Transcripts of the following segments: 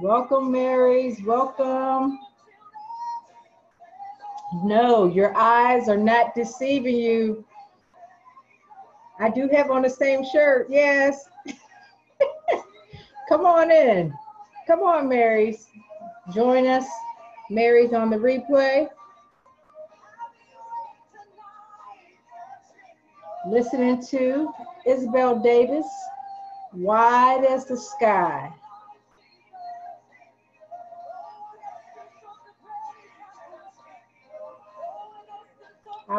Welcome, Marys. Welcome. No, your eyes are not deceiving you. I do have on the same shirt. Yes. Come on in. Come on, Marys. Join us. Mary's on the replay. Listening to Isabel Davis, Wide as the Sky.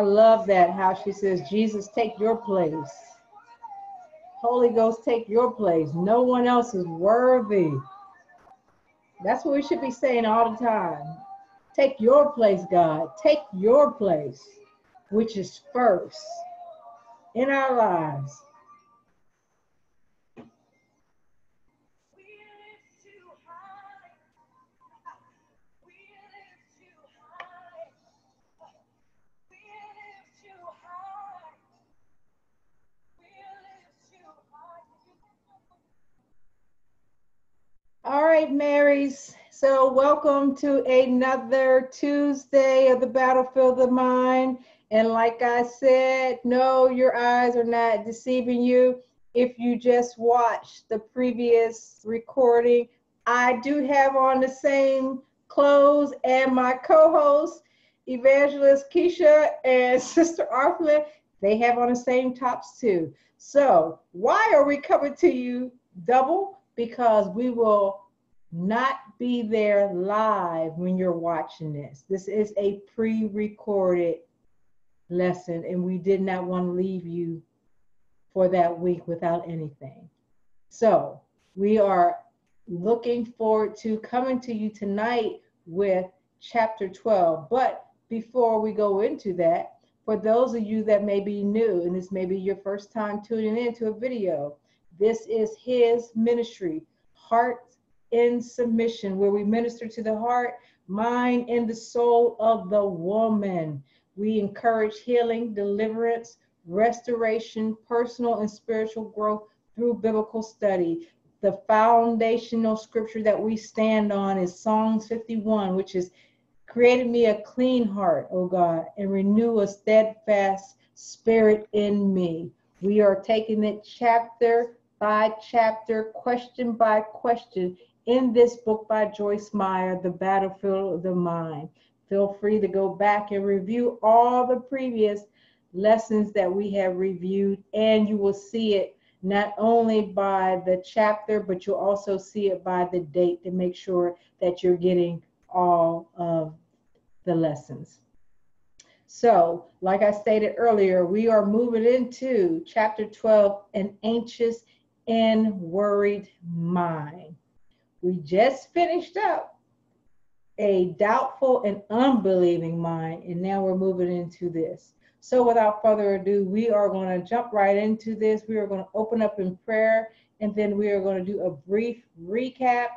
I love that how she says, Jesus, take your place. Holy Ghost, take your place. No one else is worthy. That's what we should be saying all the time. Take your place, God. Take your place, which is first in our lives. All right, Marys. So, welcome to another Tuesday of the Battlefield of the Mind. And like I said, no, your eyes are not deceiving you. If you just watched the previous recording, I do have on the same clothes, and my co host, Evangelist Keisha and Sister Arthur, they have on the same tops too. So, why are we coming to you double? because we will not be there live when you're watching this. This is a pre recorded lesson, and we did not want to leave you for that week without anything. So, we are looking forward to coming to you tonight with chapter 12. But before we go into that, for those of you that may be new, and this may be your first time tuning in to a video, this is his ministry, Heart in Submission, where we minister to the heart, mind, and the soul of the woman. We encourage healing, deliverance, restoration, personal and spiritual growth through biblical study. The foundational scripture that we stand on is Psalms 51, which is created me a clean heart, O God, and renew a steadfast spirit in me. We are taking it chapter by chapter, question by question in this book by Joyce Meyer, The Battlefield of the Mind. Feel free to go back and review all the previous lessons that we have reviewed, and you will see it not only by the chapter, but you'll also see it by the date to make sure that you're getting all of the lessons. So, like I stated earlier, we are moving into chapter 12 an anxious and worried mind. We just finished up a doubtful and unbelieving mind, and now we're moving into this. So, without further ado, we are going to jump right into this. We are going to open up in prayer, and then we are going to do a brief recap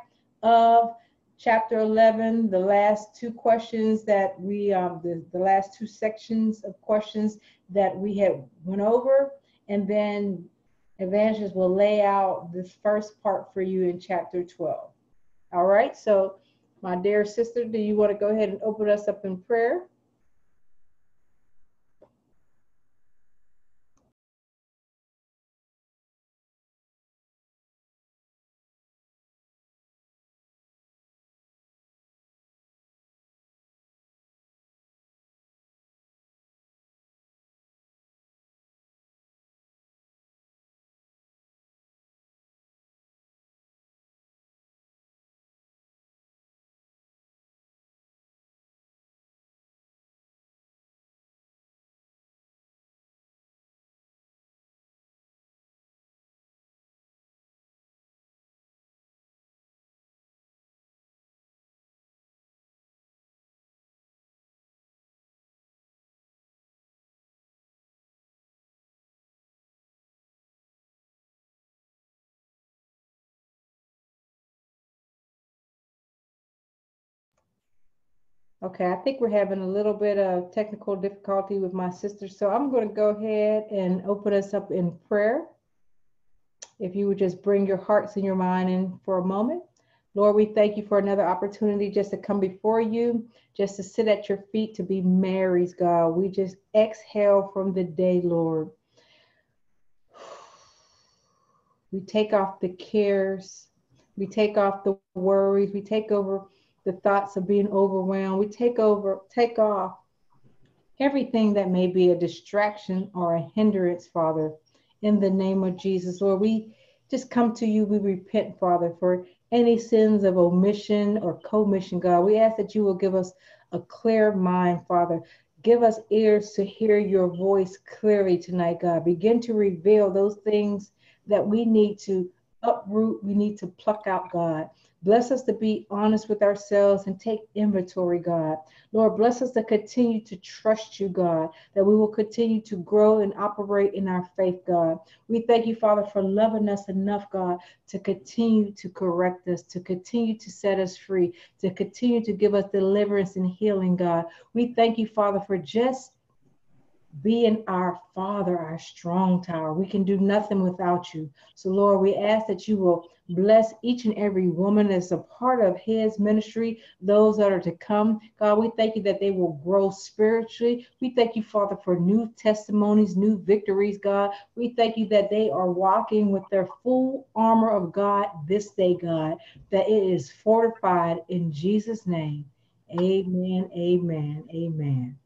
of chapter 11, the last two questions that we, um, the, the last two sections of questions that we had went over, and then Evangelist will lay out this first part for you in chapter 12. All right, so my dear sister, do you want to go ahead and open us up in prayer? Okay, I think we're having a little bit of technical difficulty with my sister, so I'm going to go ahead and open us up in prayer. If you would just bring your hearts and your mind in for a moment. Lord, we thank you for another opportunity just to come before you, just to sit at your feet, to be Mary's, God. We just exhale from the day, Lord. We take off the cares, we take off the worries, we take over the thoughts of being overwhelmed. We take over, take off everything that may be a distraction or a hindrance, Father, in the name of Jesus. Lord, we just come to you. We repent, Father, for any sins of omission or commission, God. We ask that you will give us a clear mind, Father. Give us ears to hear your voice clearly tonight, God. Begin to reveal those things that we need to uproot, we need to pluck out, God. Bless us to be honest with ourselves and take inventory, God. Lord, bless us to continue to trust you, God, that we will continue to grow and operate in our faith, God. We thank you, Father, for loving us enough, God, to continue to correct us, to continue to set us free, to continue to give us deliverance and healing, God. We thank you, Father, for just being our Father, our strong tower. We can do nothing without you. So, Lord, we ask that you will bless each and every woman that's a part of his ministry, those that are to come. God, we thank you that they will grow spiritually. We thank you, Father, for new testimonies, new victories, God. We thank you that they are walking with their full armor of God this day, God, that it is fortified in Jesus' name. Amen, amen, amen.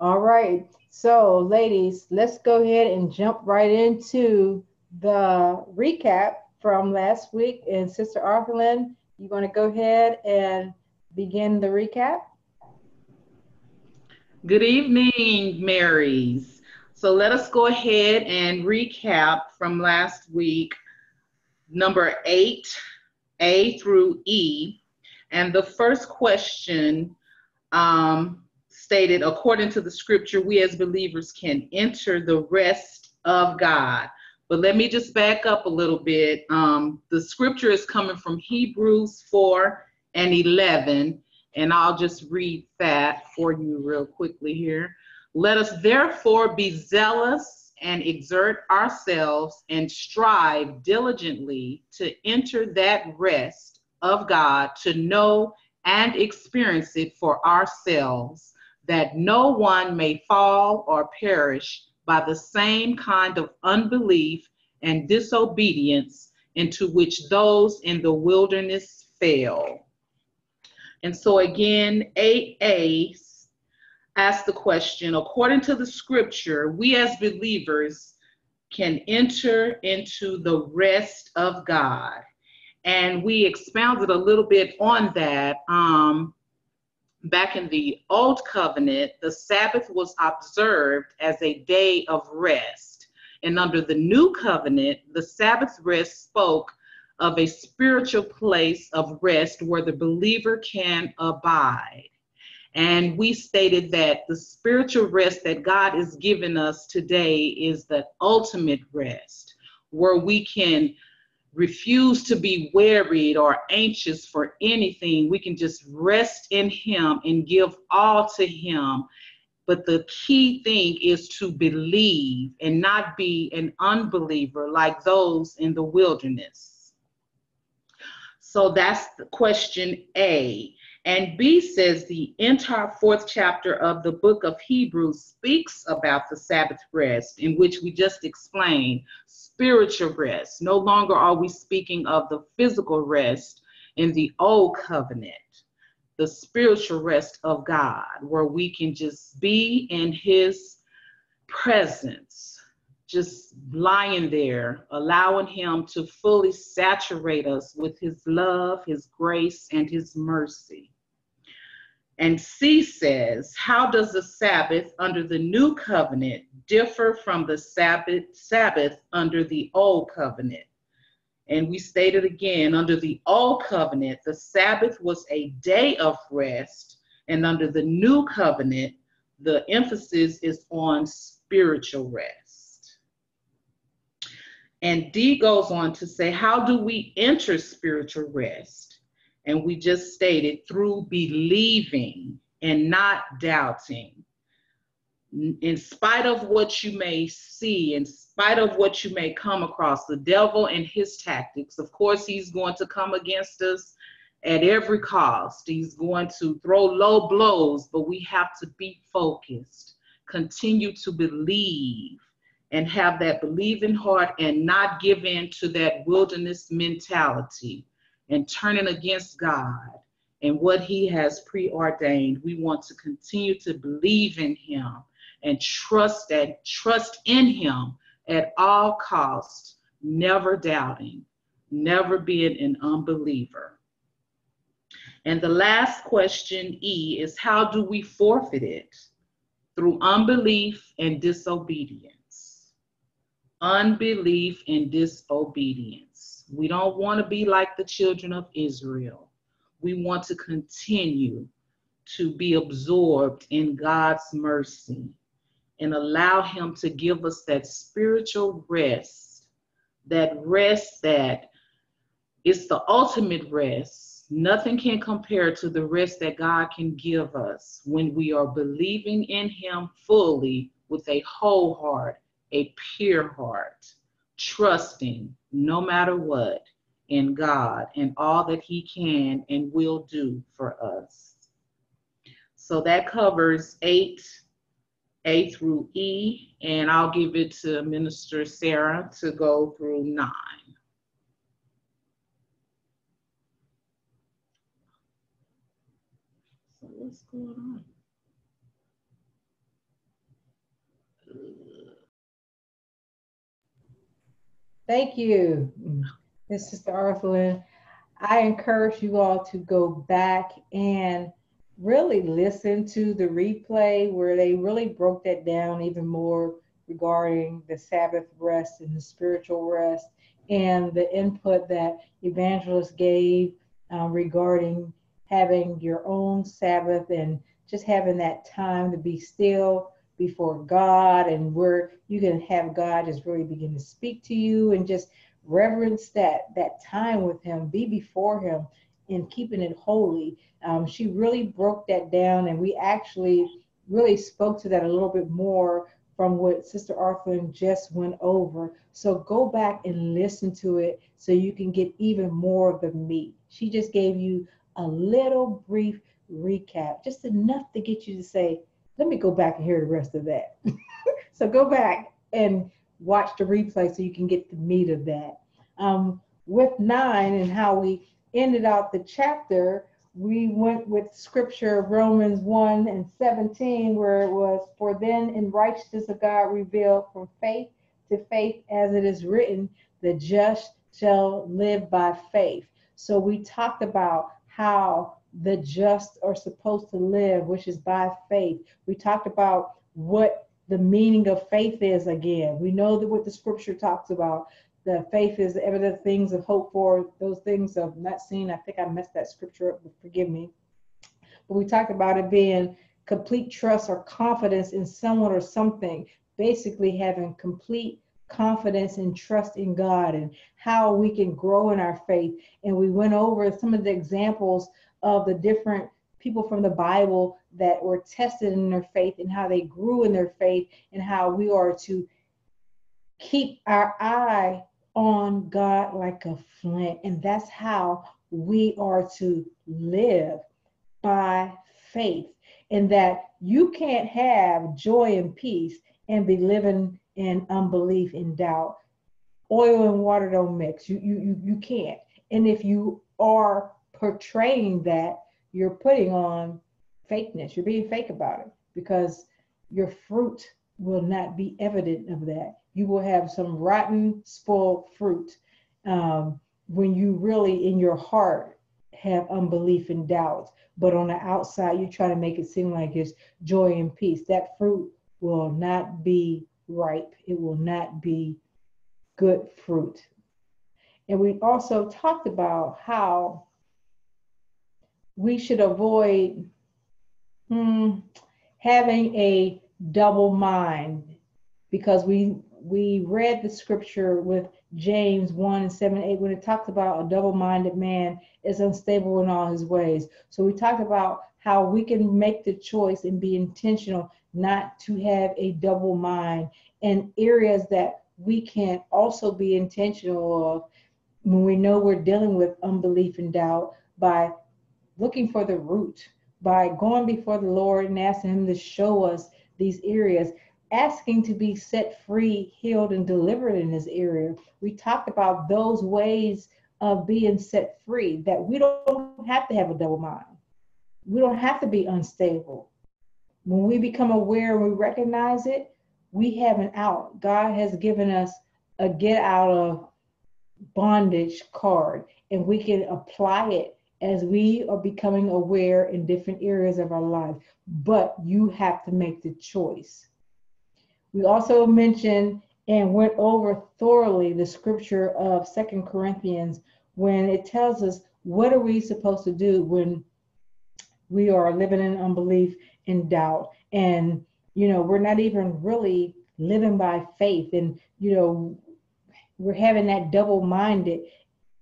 All right. So, ladies, let's go ahead and jump right into the recap from last week. And Sister Arthurlyn, you want to go ahead and begin the recap? Good evening, Marys. So let us go ahead and recap from last week, number eight, A through E. And the first question um, stated, according to the scripture, we as believers can enter the rest of God. But let me just back up a little bit. Um, the scripture is coming from Hebrews 4 and 11, and I'll just read that for you real quickly here. Let us therefore be zealous and exert ourselves and strive diligently to enter that rest of God, to know and experience it for ourselves that no one may fall or perish by the same kind of unbelief and disobedience into which those in the wilderness fell. And so again, 8a asks the question according to the scripture, we as believers can enter into the rest of God. And we expounded a little bit on that. Um, back in the old covenant, the Sabbath was observed as a day of rest. And under the new covenant, the Sabbath rest spoke of a spiritual place of rest where the believer can abide. And we stated that the spiritual rest that God is giving us today is the ultimate rest, where we can refuse to be worried or anxious for anything. We can just rest in Him and give all to Him. But the key thing is to believe and not be an unbeliever like those in the wilderness. So that's the question A. And B says the entire fourth chapter of the book of Hebrews speaks about the Sabbath rest, in which we just explained spiritual rest. No longer are we speaking of the physical rest in the old covenant, the spiritual rest of God, where we can just be in His presence, just lying there, allowing Him to fully saturate us with His love, His grace, and His mercy. And C says, How does the Sabbath under the new covenant differ from the Sabbath, Sabbath under the old covenant? And we stated again, under the old covenant, the Sabbath was a day of rest. And under the new covenant, the emphasis is on spiritual rest. And D goes on to say, How do we enter spiritual rest? And we just stated through believing and not doubting. in spite of what you may see, in spite of what you may come across, the devil and his tactics, of course, he's going to come against us at every cost. He's going to throw low blows, but we have to be focused, continue to believe, and have that believing heart and not give in to that wilderness mentality and turning against God and what He has preordained. We want to continue to believe in Him and trust that trust in him at all costs, never doubting, never being an unbeliever. And the last question, E, is how do we forfeit it? Through unbelief and disobedience. Unbelief and disobedience. We don't want to be like the children of Israel. We want to continue to be absorbed in God's mercy and allow Him to give us that spiritual rest, that rest that is the ultimate rest. Nothing can compare to the rest that God can give us when we are believing in Him fully with a whole heart, a pure heart, trusting no matter what in God and all that He can and will do for us. So that covers eight a through E, and I'll give it to Minister Sarah to go through nine. So what's going on? Thank you, This is. I encourage you all to go back and really listen to the replay where they really broke that down even more regarding the Sabbath rest and the spiritual rest and the input that evangelist gave um, regarding having your own Sabbath and just having that time to be still before God and where you can have God just really begin to speak to you and just reverence that that time with him be before him and keeping it holy um, she really broke that down, and we actually really spoke to that a little bit more from what Sister Arthur just went over. So go back and listen to it so you can get even more of the meat. She just gave you a little brief recap, just enough to get you to say, let me go back and hear the rest of that. so go back and watch the replay so you can get the meat of that. Um, with nine and how we ended out the chapter, we went with scripture Romans 1 and 17, where it was, For then in righteousness of God revealed from faith to faith, as it is written, the just shall live by faith. So we talked about how the just are supposed to live, which is by faith. We talked about what the meaning of faith is again. We know that what the scripture talks about the faith is the evidence things of hope for, those things of not seen. I think I messed that scripture up, forgive me. But we talked about it being complete trust or confidence in someone or something, basically having complete confidence and trust in God and how we can grow in our faith. And we went over some of the examples of the different people from the Bible that were tested in their faith and how they grew in their faith and how we are to keep our eye on God like a flint. And that's how we are to live by faith. And that you can't have joy and peace and be living in unbelief and doubt. Oil and water don't mix. You, you, you, you can't. And if you are portraying that, you're putting on fakeness. You're being fake about it because your fruit will not be evident of that you will have some rotten, spoiled fruit um, when you really, in your heart, have unbelief and doubt. But on the outside, you try to make it seem like it's joy and peace. That fruit will not be ripe, it will not be good fruit. And we also talked about how we should avoid hmm, having a double mind because we we read the scripture with James 1 and 7 8 when it talks about a double minded man is unstable in all his ways. So we talked about how we can make the choice and be intentional not to have a double mind and areas that we can also be intentional of when we know we're dealing with unbelief and doubt by looking for the root, by going before the Lord and asking Him to show us these areas, asking to be set free, healed, and delivered in this area. We talked about those ways of being set free, that we don't have to have a double mind. We don't have to be unstable. When we become aware and we recognize it, we have an out. God has given us a get out of bondage card, and we can apply it as we are becoming aware in different areas of our lives, But you have to make the choice. We also mentioned and went over thoroughly the scripture of Second Corinthians when it tells us what are we supposed to do when we are living in unbelief and doubt? And you know we're not even really living by faith. And you know we're having that double minded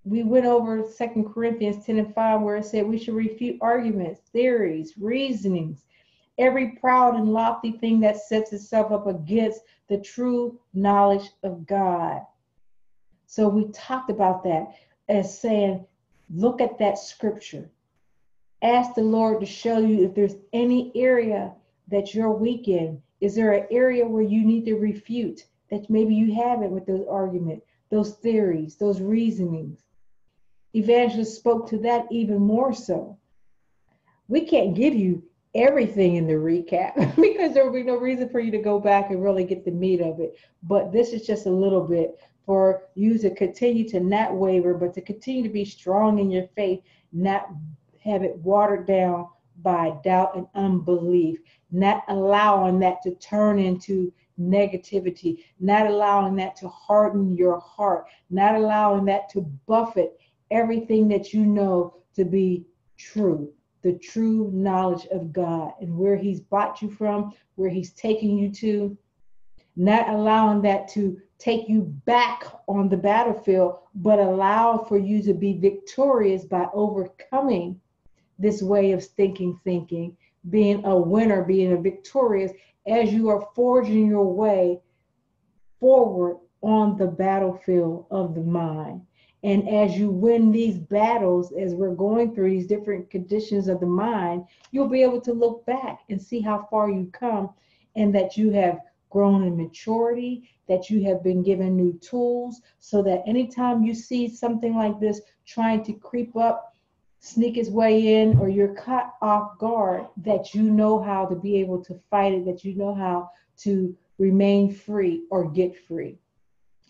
we went over Second Corinthians 10 and 5 where it said we should refute arguments, theories, reasonings, every proud and lofty thing that sets itself up against the true knowledge of God. So we talked about that as saying, look at that scripture. Ask the Lord to show you if there's any area that you're weak in. Is there an area where you need to refute that maybe you haven't with those arguments, those theories, those reasonings? Evangelist spoke to that even more so. We can't give you everything in the recap because there will be no reason for you to go back and really get the meat of it. But this is just a little bit for you to continue to not waver, but to continue to be strong in your faith, not have it watered down by doubt and unbelief, not allowing that to turn into negativity, not allowing that to harden your heart, not allowing that to buffet everything that you know to be true the true knowledge of God and where He's brought you from, where He's taking you to, not allowing that to take you back on the battlefield, but allow for you to be victorious by overcoming this way of thinking, thinking, being a winner, being a victorious as you are forging your way forward on the battlefield of the mind. And as you win these battles, as we're going through these different conditions of the mind, you'll be able to look back and see how far you've come and that you have grown in maturity, that you have been given new tools, so that anytime you see something like this trying to creep up, sneak its way in, or you're caught off guard, that you know how to be able to fight it, that you know how to remain free or get free.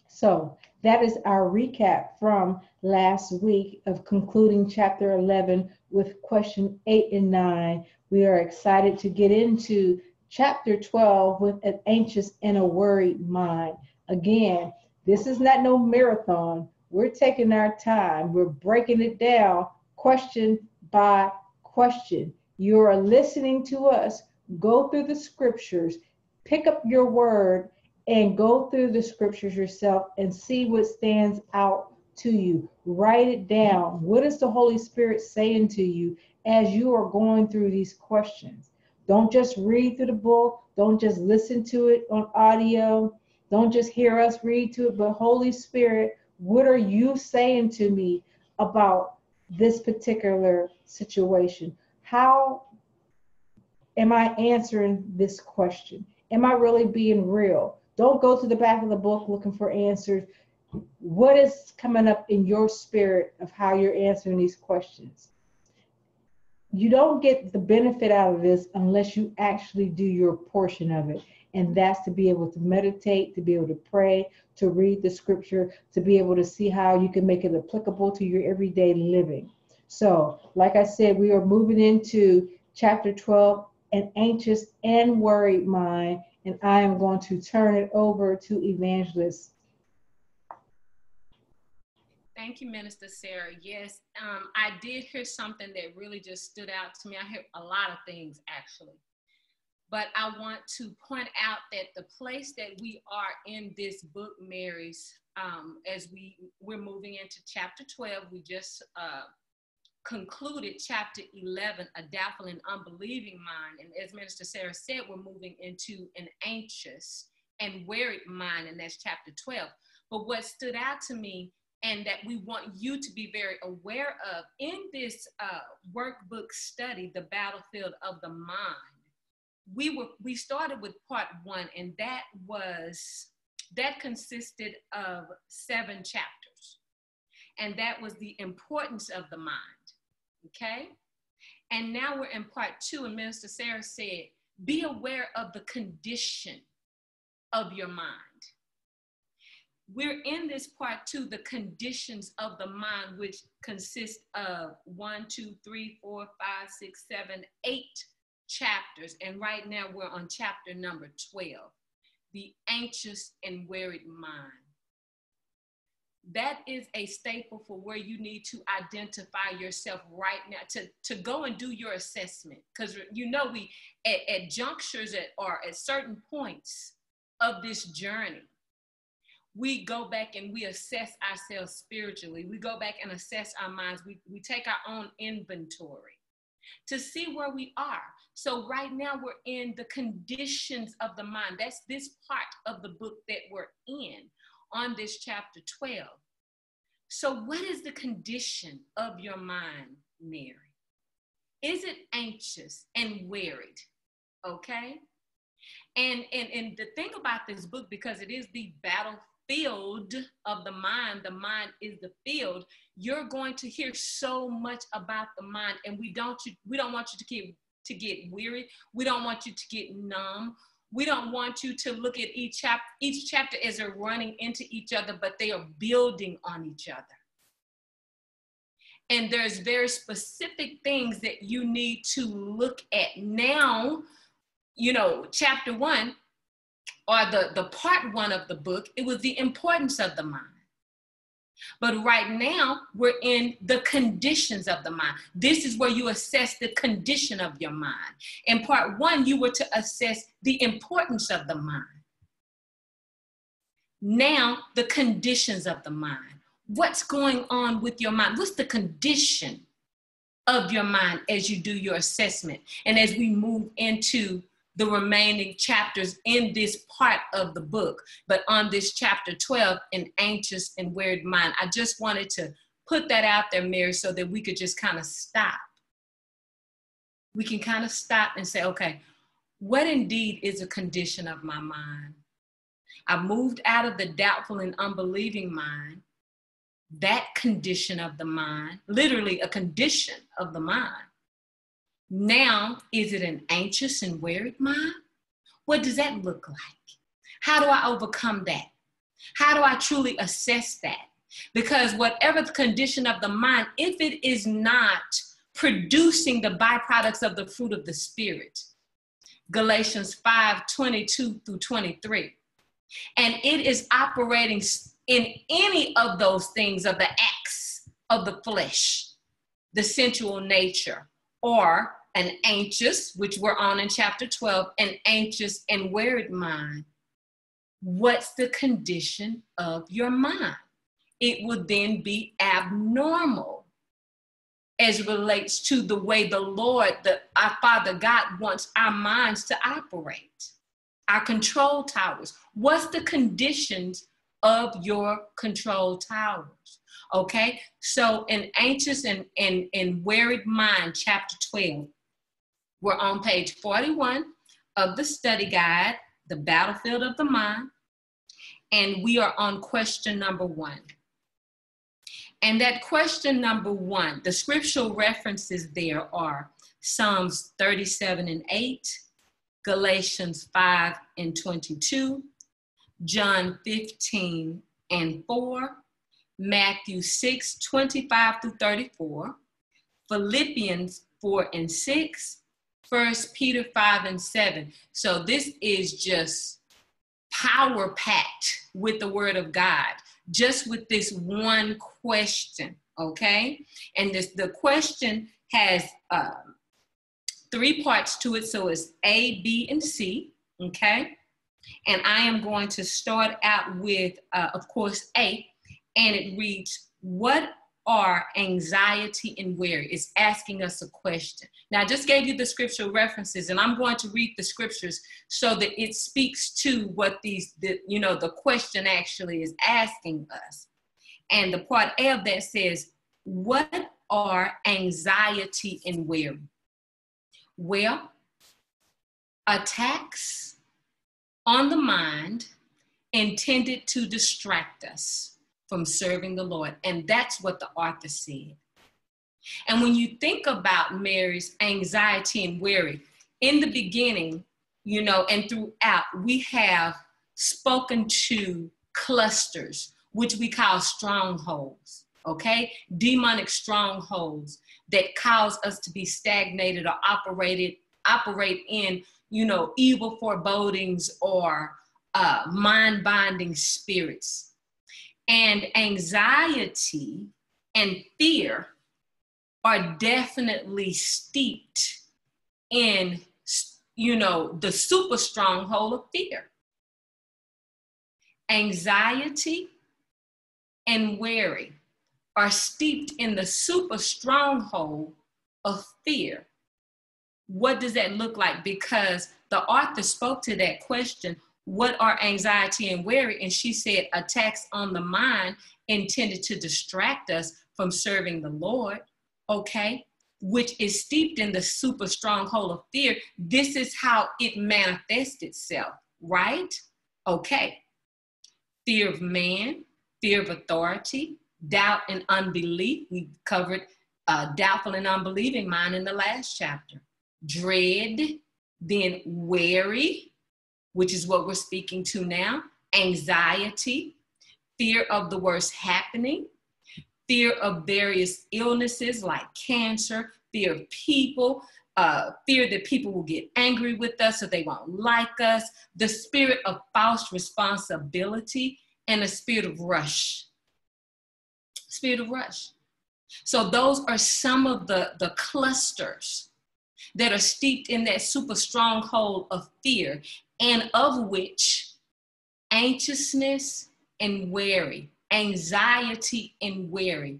So that is our recap from last week of concluding chapter 11 with question 8 and 9. We are excited to get into chapter 12 with an anxious and a worried mind. Again, this is not no marathon. We're taking our time, we're breaking it down question by question. You are listening to us go through the scriptures, pick up your word, and go through the scriptures yourself and see what stands out to you. Write it down. What is the Holy Spirit saying to you as you are going through these questions? Don't just read through the book, don't just listen to it on audio, don't just hear us read to it, but Holy Spirit, what are you saying to me about this particular situation? How am I answering this question? Am I really being real? Don't go to the back of the book looking for answers. What is coming up in your spirit of how you're answering these questions? You don't get the benefit out of this unless you actually do your portion of it. And that's to be able to meditate, to be able to pray, to read the scripture, to be able to see how you can make it applicable to your everyday living. So, like I said, we are moving into chapter 12 an anxious and worried mind and I am going to turn it over to Evangelist. Thank you, Minister Sarah. Yes, um, I did hear something that really just stood out to me. I heard a lot of things actually. But I want to point out that the place that we are in this book, Mary's, um, as we we're moving into chapter 12, we just uh, concluded chapter 11, a doubtful and unbelieving mind. And as Minister Sarah said, we're moving into an anxious and worried mind, and that's chapter 12. But what stood out to me and that we want you to be very aware of in this uh, workbook study, The Battlefield of the Mind, we were we started with part one, and that was that consisted of seven chapters. And that was the importance of the mind. Okay? And now we're in part two, and Minister Sarah said, be aware of the condition of your mind. We're in this part two, the conditions of the mind, which consist of one, two, three, four, five, six, seven, eight chapters. And right now we're on chapter number 12 the anxious and worried mind. That is a staple for where you need to identify yourself right now to, to go and do your assessment. Because you know, we at, at junctures at, or at certain points of this journey, we go back and we assess ourselves spiritually. We go back and assess our minds. We, we take our own inventory to see where we are. So right now we're in the conditions of the mind. That's this part of the book that we're in on this chapter 12. So what is the condition of your mind, Mary? Is it anxious and worried? Okay? And, and, and the thing about this book, because it is the battlefield of the mind, the mind is the field, you're going to hear so much about the mind. And we don't you we don't want you to get to get weary. We don't want you to get numb. We don't want you to look at each chapter, each chapter as they're running into each other, but they are building on each other. And there's very specific things that you need to look at now. You know, chapter one, or the, the part one of the book, it was the importance of the mind. But right now, we're in the conditions of the mind. This is where you assess the condition of your mind. In part one, you were to assess the importance of the mind. Now, the conditions of the mind. What's going on with your mind? What's the condition of your mind as you do your assessment? And as we move into the remaining chapters in this part of the book. But on this chapter 12, an anxious and weird mind, I just wanted to put that out there, Mary, so that we could just kind of stop. We can kind of stop and say, okay, what indeed is a condition of my mind? I moved out of the doubtful and unbelieving mind, that condition of the mind, literally a condition of the mind now, is it an anxious and worried mind? What does that look like? How do I overcome that? How do I truly assess that? Because whatever the condition of the mind, if it is not producing the byproducts of the fruit of the Spirit, Galatians 5 22 through 23, and it is operating in any of those things of the acts of the flesh, the sensual nature, or an anxious, which we're on in chapter 12, an anxious and worried mind. What's the condition of your mind? It would then be abnormal as relates to the way the Lord, the, our Father God, wants our minds to operate, our control towers. What's the conditions of your control towers? Okay, so an anxious and, and, and worried mind, chapter 12, we're on page 41 of the study guide, The Battlefield of the Mind, and we are on question number one. And that question number one, the scriptural references there are Psalms 37 and 8, Galatians 5 and 22, John 15 and 4, Matthew 6, 25 through 34, Philippians 4 and 6, First Peter 5 and 7. So this is just power packed with the word of God, just with this one question, okay? And this the question has uh, three parts to it. So it's A, B, and C, okay? And I am going to start out with, uh, of course, A, and it reads, What are anxiety and worry? It's asking us a question. Now, I just gave you the scriptural references, and I'm going to read the scriptures so that it speaks to what these, the, you know, the question actually is asking us. And the part A of that says, What are anxiety and worry? Well, attacks on the mind intended to distract us from serving the Lord. And that's what the author said. And when you think about Mary's anxiety and worry, in the beginning, you know, and throughout, we have spoken to clusters, which we call strongholds, okay? Demonic strongholds that cause us to be stagnated or operated, operate in, you know, evil forebodings or uh, mind binding spirits. And anxiety and fear are definitely steeped in, you know, the super stronghold of fear. Anxiety and worry are steeped in the super stronghold of fear. What does that look like? Because the author spoke to that question what are anxiety and worry? And she said, attacks on the mind intended to distract us from serving the Lord, okay? Which is steeped in the super stronghold of fear. This is how it manifests itself, right? Okay. Fear of man, fear of authority, doubt and unbelief. We covered uh, doubtful and unbelieving mind in the last chapter. Dread, then worry, which is what we're speaking to now, anxiety, fear of the worst happening, fear of various illnesses like cancer, fear of people, uh, fear that people will get angry with us or they won't like us, the spirit of false responsibility, and a spirit of rush. Spirit of rush. So those are some of the, the clusters that are steeped in that super stronghold of fear and of which anxiousness and worry, anxiety and worry,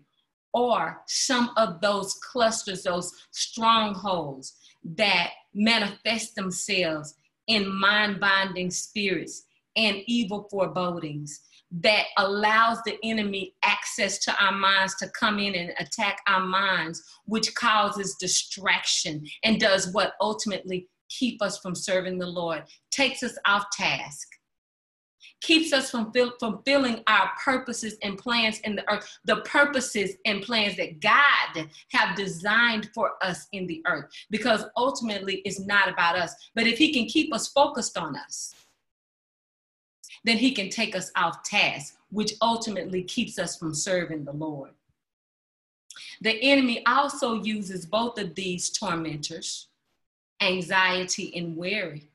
are some of those clusters, those strongholds that manifest themselves in mind binding spirits and evil forebodings that allows the enemy access to our minds to come in and attack our minds, which causes distraction and does what ultimately keep us from serving the Lord, takes us off task, keeps us from fulfilling our purposes and plans in the earth, the purposes and plans that God have designed for us in the earth, because ultimately it's not about us. But if He can keep us focused on us, then He can take us off task, which ultimately keeps us from serving the Lord. The enemy also uses both of these tormentors anxiety, and worry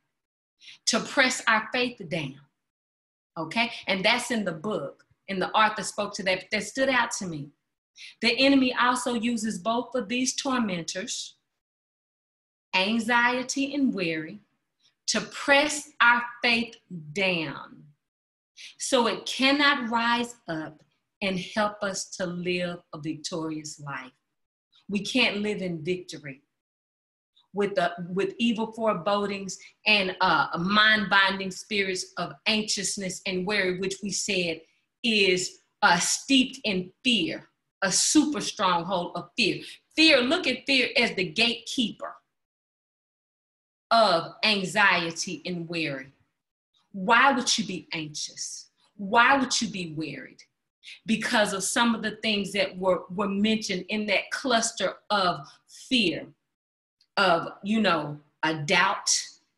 to press our faith down. Okay? And that's in the book. And the author spoke to that, that stood out to me. The enemy also uses both of these tormentors, anxiety and worry, to press our faith down so it cannot rise up and help us to live a victorious life. We can't live in victory with the with evil forebodings and uh, mind-binding spirits of anxiousness and worry, which we said is uh, steeped in fear, a super stronghold of fear. Fear, look at fear as the gatekeeper of anxiety and worry. Why would you be anxious? Why would you be worried? Because of some of the things that were, were mentioned in that cluster of fear of, you know, a doubt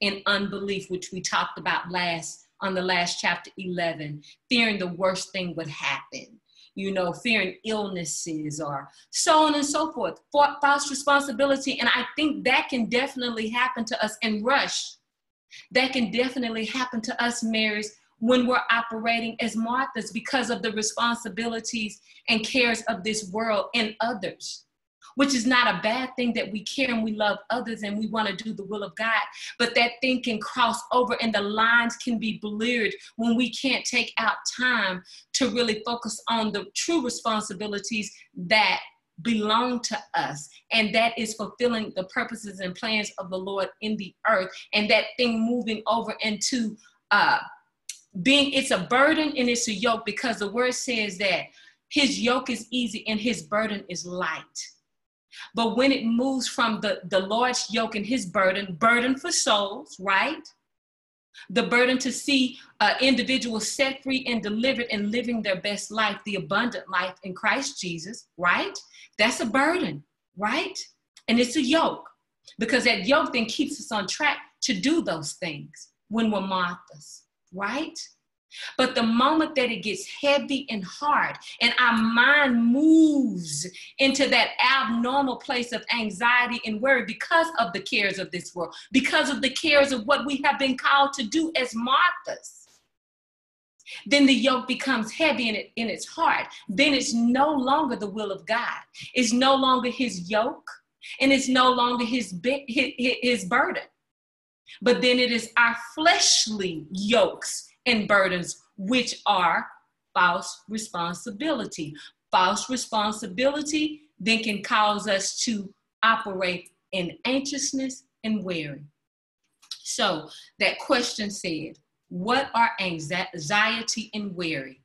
and unbelief, which we talked about last on the last chapter 11, fearing the worst thing would happen, you know, fearing illnesses or so on and so forth, false responsibility. And I think that can definitely happen to us and rush. That can definitely happen to us, Marys, when we're operating as Marthas because of the responsibilities and cares of this world and others. Which is not a bad thing that we care and we love others and we want to do the will of God. But that thing can cross over and the lines can be blurred when we can't take out time to really focus on the true responsibilities that belong to us. And that is fulfilling the purposes and plans of the lord in the earth. And that thing moving over into uh being it's a burden and it's a yoke because the word says that his yoke is easy and his burden is light but when it moves from the, the Lord's yoke and his burden, burden for souls, right? The burden to see uh, individuals set free and delivered and living their best life, the abundant life in Christ Jesus, right? That's a burden, right? And it's a yoke because that yoke then keeps us on track to do those things when we're Marthas, right? But the moment that it gets heavy and hard, and our mind moves into that abnormal place of anxiety and worry because of the cares of this world, because of the cares of what we have been called to do as Marthas, then the yoke becomes heavy in, it, and it's heart. Then it's no longer the will of God. It's no longer his yoke, and it's no longer his, his, his burden. But then it is our fleshly yokes and burdens, which are false responsibility. False responsibility then can cause us to operate in anxiousness and worry. So that question said, what are anxiety and worry?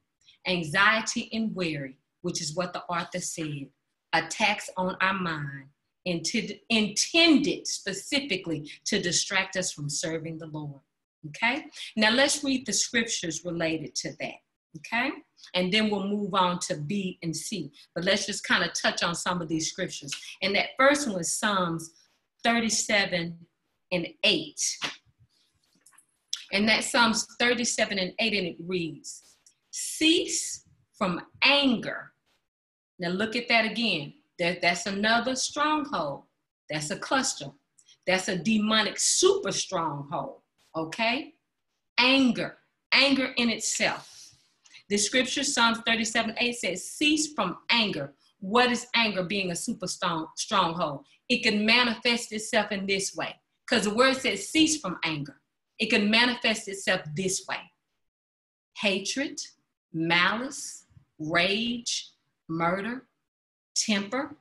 Anxiety and worry, which is what the author said, attacks on our mind intended specifically to distract us from serving the Lord. Okay, now let's read the scriptures related to that. Okay, and then we'll move on to B and C. But let's just kind of touch on some of these scriptures. And that first one is Psalms 37 and 8. And that Psalms 37 and 8, and it reads, Cease from anger. Now look at that again. That, that's another stronghold. That's a cluster. That's a demonic super stronghold okay? Anger, anger in itself. The scripture, Psalms 37 8 says, Cease from anger. What is anger being a super strong, stronghold? It can manifest itself in this way because the word says, Cease from anger. It can manifest itself this way hatred, malice, rage, murder, temper,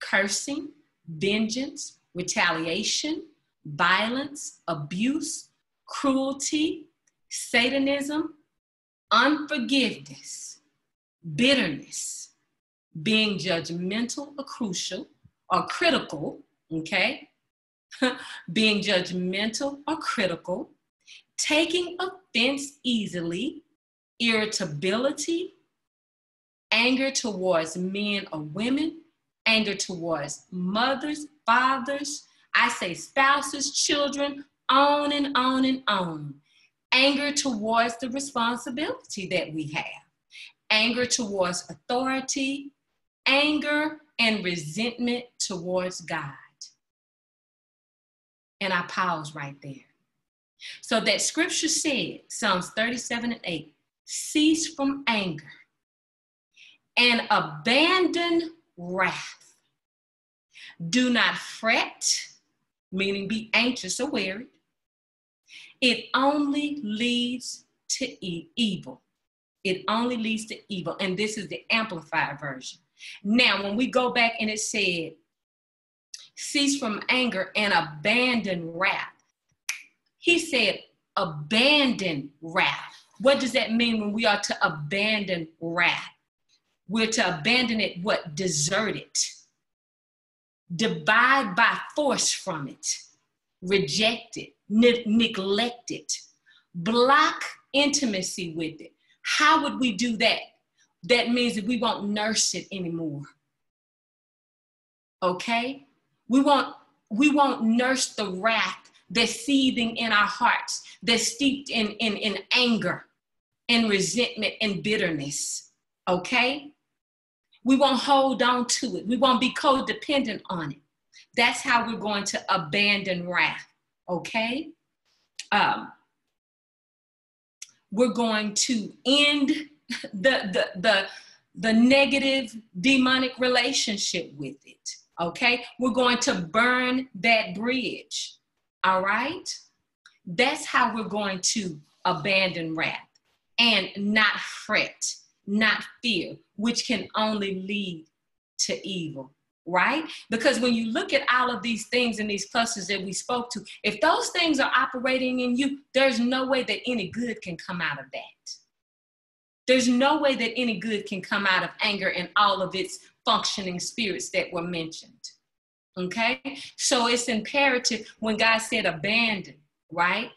cursing, vengeance, retaliation, violence, abuse, cruelty, Satanism, unforgiveness, bitterness, being judgmental or crucial or critical, okay? being judgmental or critical, taking offense easily, irritability, anger towards men or women, anger towards mothers, fathers, I say spouses, children, on and on and on. Anger towards the responsibility that we have, anger towards authority, anger and resentment towards God. And I pause right there. So that scripture said, Psalms 37 and 8, cease from anger and abandon wrath. Do not fret, meaning be anxious or worried it only leads to evil. It only leads to evil. And this is the amplified version. Now, when we go back and it said, cease from anger and abandon wrath, he said, abandon wrath. What does that mean when we are to abandon wrath? We're to abandon it, what? Desert it. Divide by force from it. Reject it ne- neglect it, block intimacy with it. How would we do that? That means that we won't nurse it anymore. Okay? We won't we won't nurse the wrath that's seething in our hearts, that's steeped in, in, in anger and resentment and bitterness. Okay? We won't hold on to it. We won't be codependent on it. That's how we're going to abandon wrath okay? Um, we're going to end the, the, the, the negative demonic relationship with it, Okay? We're going to burn that bridge. All right? That's how we're going to abandon wrath and not fret, not fear, which can only lead to evil right? Because when you look at all of these things and these clusters that we spoke to, if those things are operating in you, there's no way that any good can come out of that. There's no way that any good can come out of anger and all of its functioning spirits that were mentioned. Okay? So it's imperative when God said abandon, right?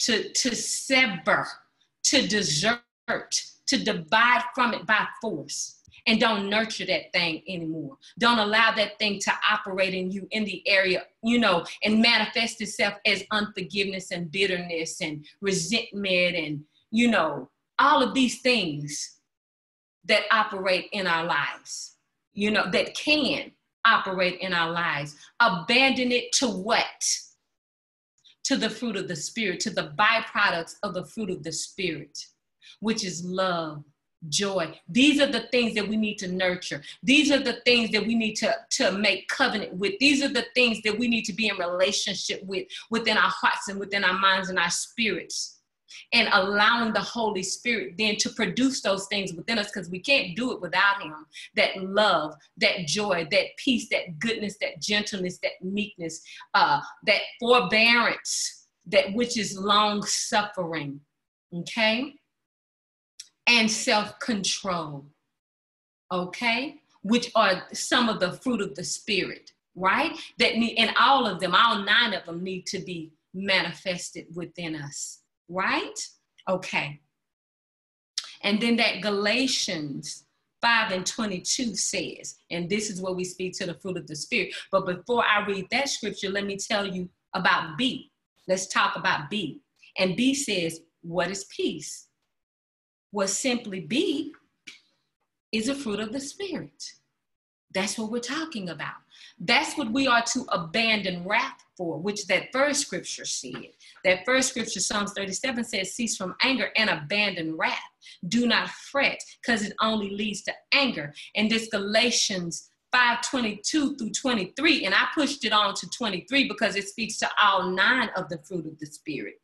To, to sever, to desert, to divide from it by force and don't nurture that thing anymore. Don't allow that thing to operate in you in the area, you know, and manifest itself as unforgiveness and bitterness and resentment and, you know, all of these things that operate in our lives, you know, that can operate in our lives. Abandon it to what? To the fruit of the Spirit, to the byproducts of the fruit of the Spirit, which is love, joy. These are the things that we need to nurture. These are the things that we need to, to make covenant with. These are the things that we need to be in relationship with within our hearts and within our minds and our spirits. And allowing the Holy Spirit then to produce those things within us because we can't do it without Him. That love, that joy, that peace, that goodness, that gentleness, that meekness, uh, that forbearance, that which is long suffering. Okay? And self control. Okay? Which are some of the fruit of the Spirit, right? That need, and all of them, all nine of them need to be manifested within us, right? Okay. And then that Galatians 5 and 22 says, and this is where we speak to the fruit of the Spirit. But before I read that scripture, let me tell you about B. Let's talk about B. And B says, What is peace? Will simply be is a fruit of the Spirit. That's what we're talking about. That's what we are to abandon wrath for, which that first scripture said. That first scripture, Psalms 37, says, Cease from anger and abandon wrath. Do not fret, because it only leads to anger. And this Galatians 5 22 through 23, and I pushed it on to 23 because it speaks to all nine of the fruit of the Spirit.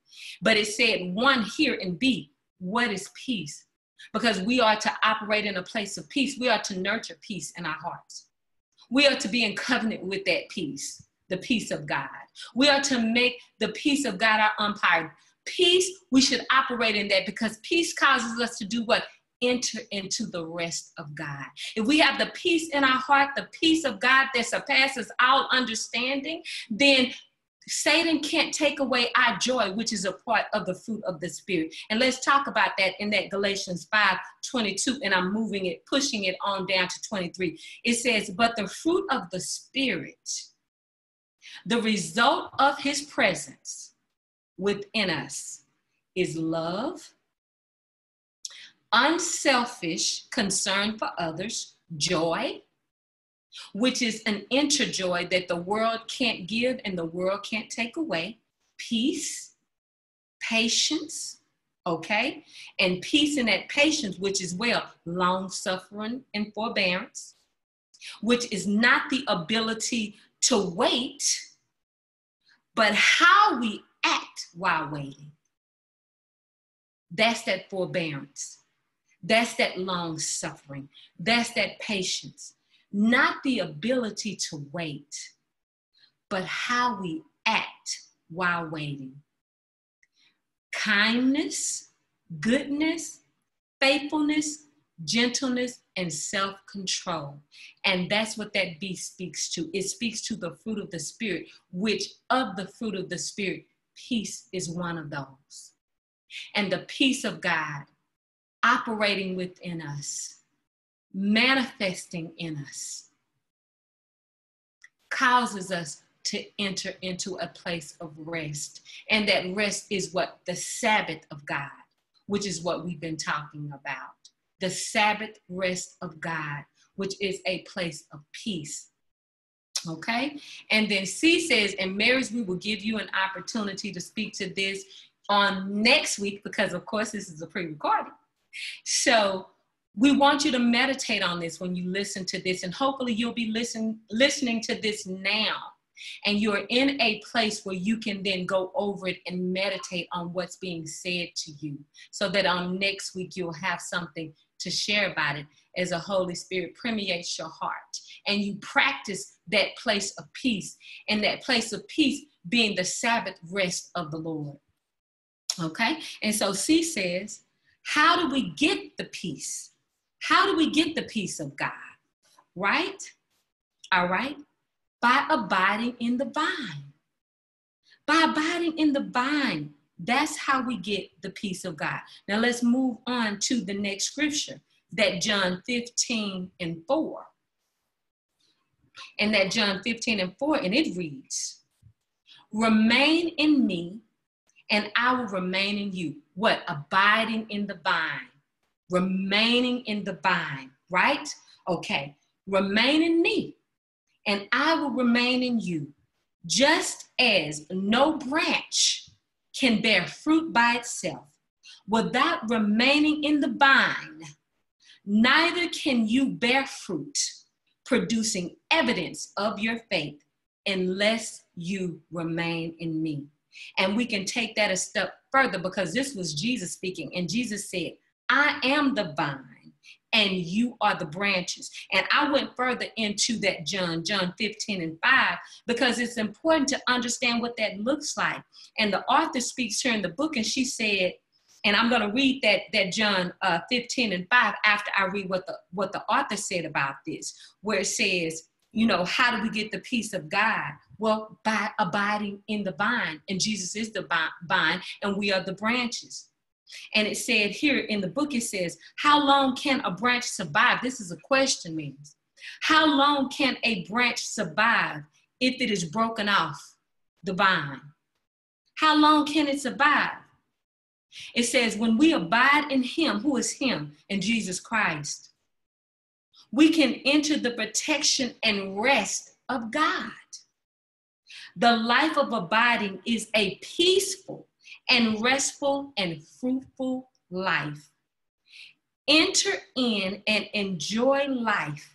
But it said one here in B what is peace? Because we are to operate in a place of peace. We are to nurture peace in our hearts. We are to be in covenant with that peace, the peace of God. We are to make the peace of God our umpire. Peace, we should operate in that because peace causes us to do what? Enter into the rest of God. If we have the peace in our heart, the peace of God that surpasses all understanding, then Satan can't take away our joy, which is a part of the fruit of the Spirit. And let's talk about that in that Galatians 5 22. And I'm moving it, pushing it on down to 23. It says, But the fruit of the Spirit, the result of his presence within us, is love, unselfish concern for others, joy which is an inner joy that the world can't give and the world can't take away, peace, patience, okay? And peace and that patience, which is well, long suffering and forbearance, which is not the ability to wait, but how we act while waiting. That's that forbearance. That's that long suffering. That's that patience not the ability to wait, but how we act while waiting. Kindness, goodness, faithfulness, gentleness, and self control. And that's what that B speaks to. It speaks to the fruit of the Spirit, which of the fruit of the Spirit, peace is one of those. And the peace of God operating within us manifesting in us causes us to enter into a place of rest. And that rest is what the Sabbath of God, which is what we've been talking about. The Sabbath rest of God, which is a place of peace. Okay? And then C says, and Marys, we will give you an opportunity to speak to this on next week because, of course, this is a pre recording. So we want you to meditate on this when you listen to this, and hopefully you'll be listen, listening to this now. And you're in a place where you can then go over it and meditate on what's being said to you so that on next week you'll have something to share about it as the Holy Spirit permeates your heart and you practice that place of peace and that place of peace being the Sabbath rest of the Lord. Okay? And so C says, How do we get the peace? How do we get the peace of God? Right? All right? By abiding in the vine. By abiding in the vine. That's how we get the peace of God. Now let's move on to the next scripture, that John 15 and 4. And that John 15 and 4, and it reads, Remain in me, and I will remain in you. What? Abiding in the vine remaining in the vine, right? Okay, remain in me, and I will remain in you, just as no branch can bear fruit by itself without remaining in the vine, neither can you bear fruit, producing evidence of your faith, unless you remain in me. And we can take that a step further because this was Jesus speaking, and Jesus said, I am the vine and you are the branches. And I went further into that John, John 15 and 5, because it's important to understand what that looks like. And the author speaks here in the book, and she said, and I'm going to read that that John uh, 15 and 5 after I read what the what the author said about this, where it says, you know, how do we get the peace of God? Well, by abiding in the vine, and Jesus is the vine, and we are the branches. And it said here in the book, it says, How long can a branch survive? This is a question, means. How long can a branch survive if it is broken off the vine? How long can it survive? It says, When we abide in Him, who is Him? In Jesus Christ, we can enter the protection and rest of God. The life of abiding is a peaceful and restful and fruitful life. Enter in and enjoy life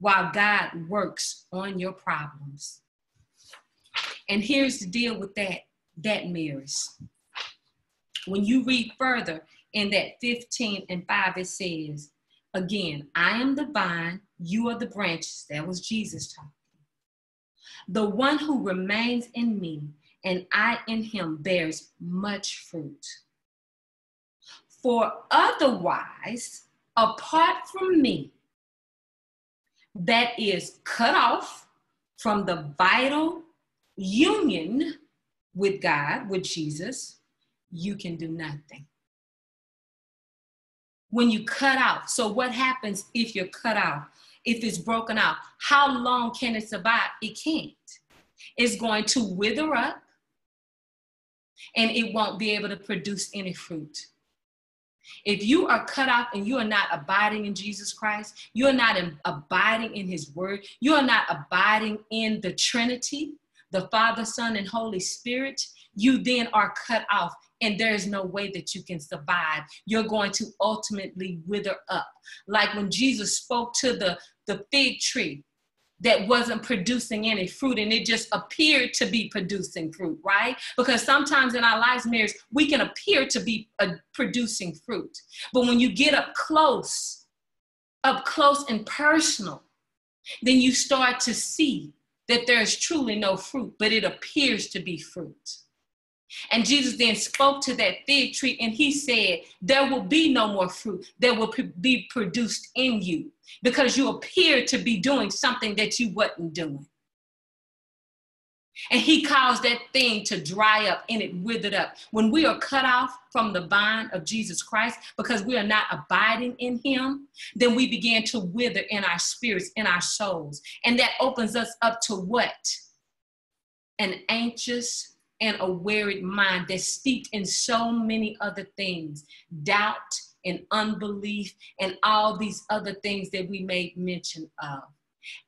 while God works on your problems. And here's the deal with that, that Marys. When you read further in that 15 and 5, it says, again, I am the vine, you are the branches. That was Jesus talking. The one who remains in me and I in him bears much fruit. For otherwise, apart from me, that is cut off from the vital union with God, with Jesus, you can do nothing. When you cut out, so what happens if you're cut off? If it's broken out, how long can it survive? It can't. It's going to wither up and it won't be able to produce any fruit. If you are cut off and you are not abiding in Jesus Christ, you are not in, abiding in His Word, you are not abiding in the Trinity, the Father, Son, and Holy Spirit, you then are cut off and there is no way that you can survive. You're going to ultimately wither up. Like when Jesus spoke to the, the fig tree, that wasn't producing any fruit and it just appeared to be producing fruit, right? Because sometimes in our lives, Marys, we can appear to be uh, producing fruit. But when you get up close, up close and personal, then you start to see that there's truly no fruit, but it appears to be fruit. And Jesus then spoke to that fig tree and he said, There will be no more fruit that will be produced in you because you appear to be doing something that you wasn't doing. And he caused that thing to dry up and it withered up. When we are cut off from the vine of Jesus Christ because we are not abiding in him, then we begin to wither in our spirits, in our souls. And that opens us up to what? An anxious, and a wearied mind that's steeped in so many other things doubt and unbelief and all these other things that we made mention of.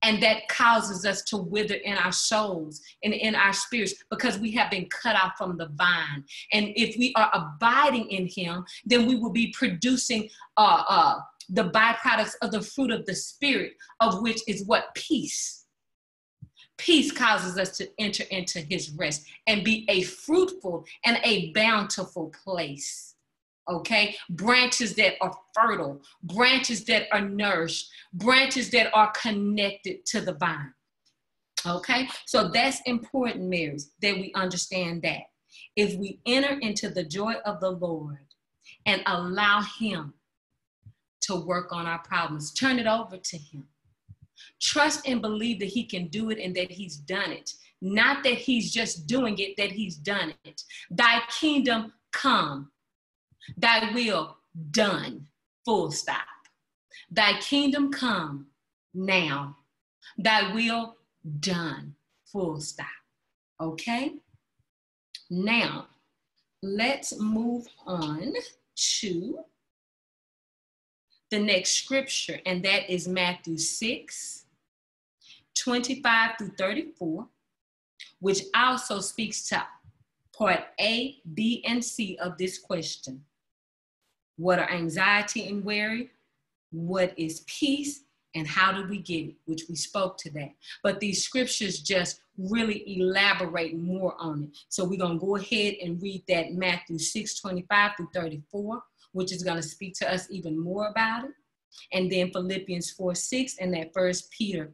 And that causes us to wither in our souls and in our spirits because we have been cut off from the vine. And if we are abiding in Him, then we will be producing uh, uh, the byproducts of the fruit of the Spirit, of which is what? Peace. Peace causes us to enter into his rest and be a fruitful and a bountiful place. Okay? Branches that are fertile, branches that are nourished, branches that are connected to the vine. Okay? So that's important, Marys, that we understand that. If we enter into the joy of the Lord and allow Him to work on our problems, turn it over to Him. Trust and believe that He can do it and that He's done it. Not that He's just doing it, that He's done it. Thy kingdom come, thy will done, full stop. Thy kingdom come now, thy will done, full stop. Okay? Now, let's move on to the next scripture, and that is Matthew 6 25 through 34, which also speaks to part A, B, and C of this question. What are anxiety and worry? What is peace? And how do we get it? Which we spoke to that. But these scriptures just really elaborate more on it. So we're going to go ahead and read that Matthew 6 25 through 34, which is going to speak to us even more about it. And then Philippians 4 6 and that first Peter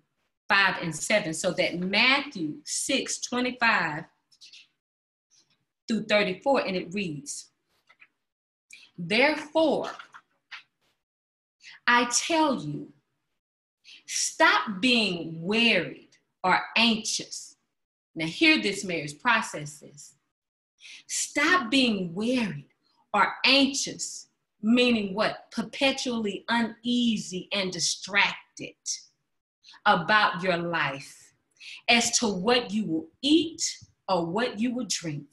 5 and 7. So that Matthew 6 25 through 34, and it reads, Therefore, I tell you, stop being worried or anxious. Now, hear this, Mary's process this. Stop being worried or anxious, meaning what? Perpetually uneasy and distracted about your life as to what you will eat or what you will drink,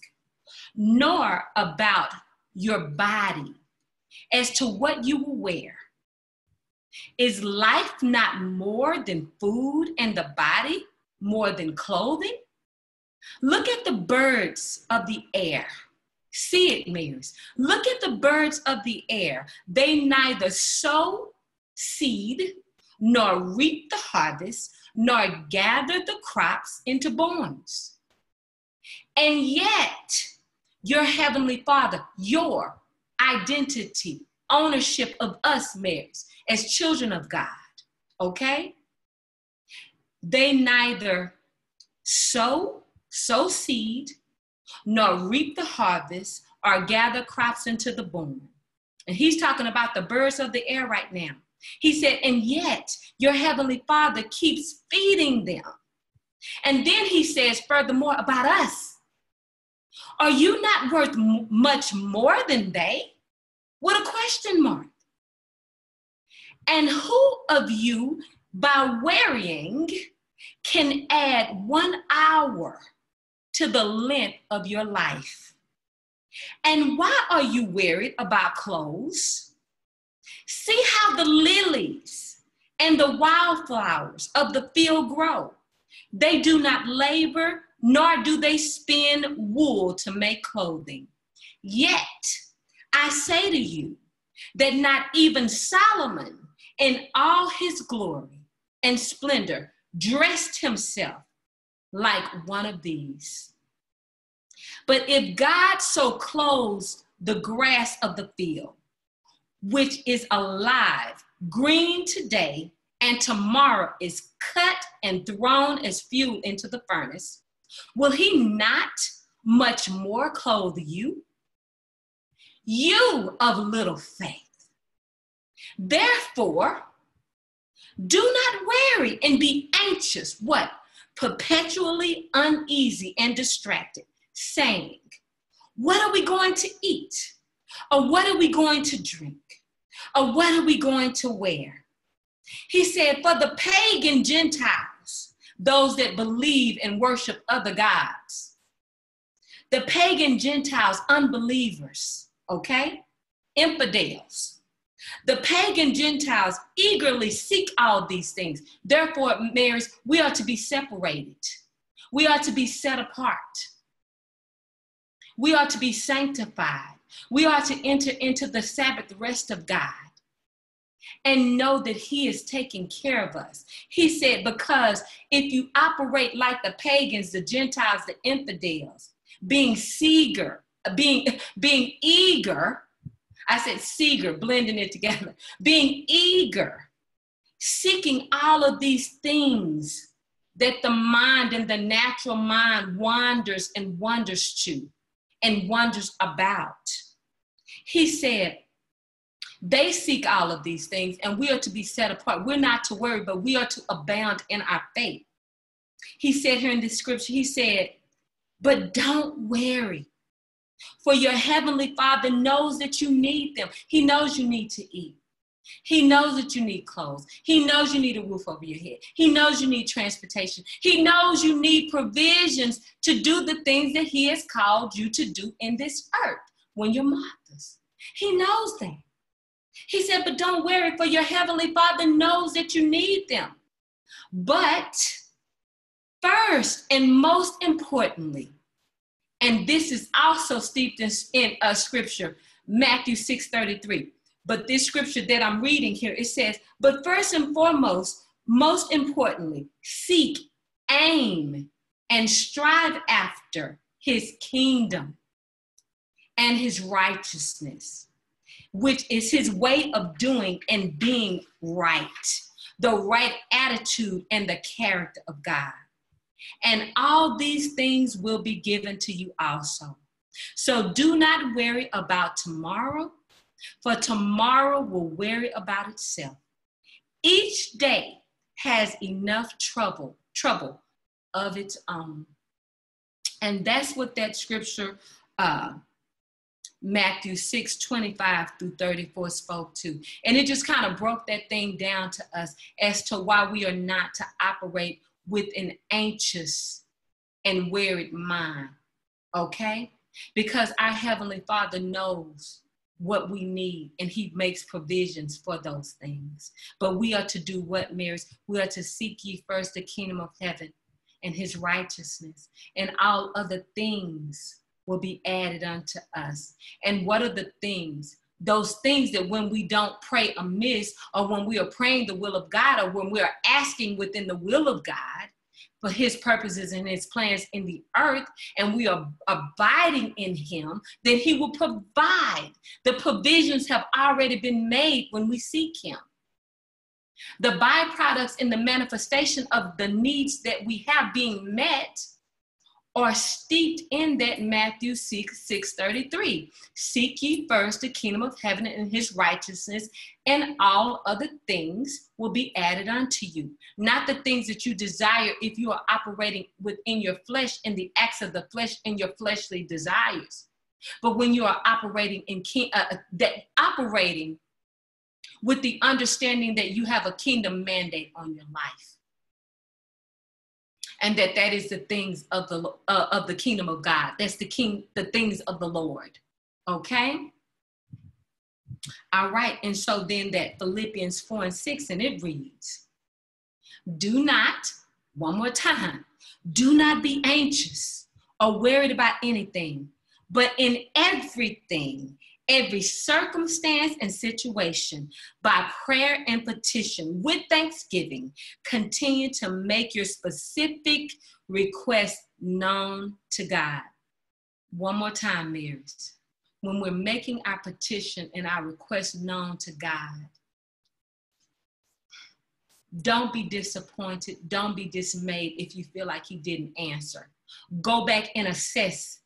nor about your body as to what you will wear. Is life not more than food and the body more than clothing? Look at the birds of the air. See it, Marys. Look at the birds of the air. They neither sow seed, nor reap the harvest, nor gather the crops into barns. And yet, your heavenly Father, your identity, ownership of us, Marys, as children of God, okay? They neither sow, sow seed, nor reap the harvest, or gather crops into the barn. And he's talking about the birds of the air right now. He said, and yet your heavenly Father keeps feeding them. And then he says, furthermore, about us. Are you not worth much more than they? What a question mark. And who of you, by worrying, can add one hour to the length of your life? And why are you worried about clothes? See how the lilies and the wildflowers of the field grow. They do not labor, nor do they spin wool to make clothing. Yet, I say to you that not even Solomon in all his glory and splendor dressed himself like one of these. But if God so clothes the grass of the field, which is alive, green today, and tomorrow is cut and thrown as fuel into the furnace, will he not much more clothe you? You of little faith. Therefore, do not worry and be anxious. What? Perpetually uneasy and distracted, saying, What are we going to eat? Or what are we going to drink? Or what are we going to wear? He said, For the pagan Gentiles, those that believe and worship other gods, the pagan Gentiles, unbelievers, okay? Infidels. The pagan Gentiles eagerly seek all these things. Therefore, Marys, we are to be separated. We are to be set apart. We are to be sanctified. We are to enter into the Sabbath rest of God. and know that He is taking care of us. He said, because if you operate like the pagans, the Gentiles, the infidels, being seeger, being, being eager, I said seeger, blending it together, being eager, seeking all of these things that the mind and the natural mind wanders and wonders to and wonders about. He said, they seek all of these things, and we are to be set apart. We're not to worry, but we are to abound in our faith. He said here in this scripture, He said, But don't worry, for your heavenly Father knows that you need them. He knows you need to eat. He knows that you need clothes. He knows you need a roof over your head. He knows you need transportation. He knows you need provisions to do the things that He has called you to do in this earth when you're mothers. He knows that. He said, But don't worry, for your heavenly Father knows that you need them. But first and most importantly, and this is also steeped in, in uh, scripture, Matthew 6 33. But this scripture that I'm reading here, it says, But first and foremost, most importantly, seek, aim, and strive after his kingdom and his righteousness which is his way of doing and being right, the right attitude and the character of God. And all these things will be given to you also. So do not worry about tomorrow, for tomorrow will worry about itself. Each day has enough trouble, trouble of its own. And that's what that scripture uh, Matthew 6 25 through 34 spoke to. And it just kind of broke that thing down to us as to why we are not to operate with an anxious and wearied mind. Okay? Because our Heavenly Father knows what we need and He makes provisions for those things. But we are to do what, Marys? We are to seek ye first the kingdom of heaven and His righteousness and all other things will be added unto us. And what are the things? Those things that when we don't pray amiss, or when we are praying the will of God, or when we are asking within the will of God for his purposes and his plans in the earth, and we are abiding in him, then he will provide. The provisions have already been made when we seek him. The byproducts and the manifestation of the needs that we have being met are steeped in that Matthew 6, 633. Seek ye first the kingdom of heaven and his righteousness, and all other things will be added unto you. Not the things that you desire if you are operating within your flesh in the acts of the flesh and your fleshly desires. But when you are operating in king, uh, uh that operating with the understanding that you have a kingdom mandate on your life and that that is the things of the uh, of the kingdom of God. That's the king, the things of the Lord. Okay. All right, and so then that Philippians 4 and 6, and it reads, Do not, one more time, do not be anxious or worried about anything, but in everything, every circumstance and situation by prayer and petition with thanksgiving. Continue to make your specific request known to God. One more time, Marys. When we're making our petition and our request known to God, don't be disappointed. Don't be dismayed if you feel like He didn't answer. Go back and assess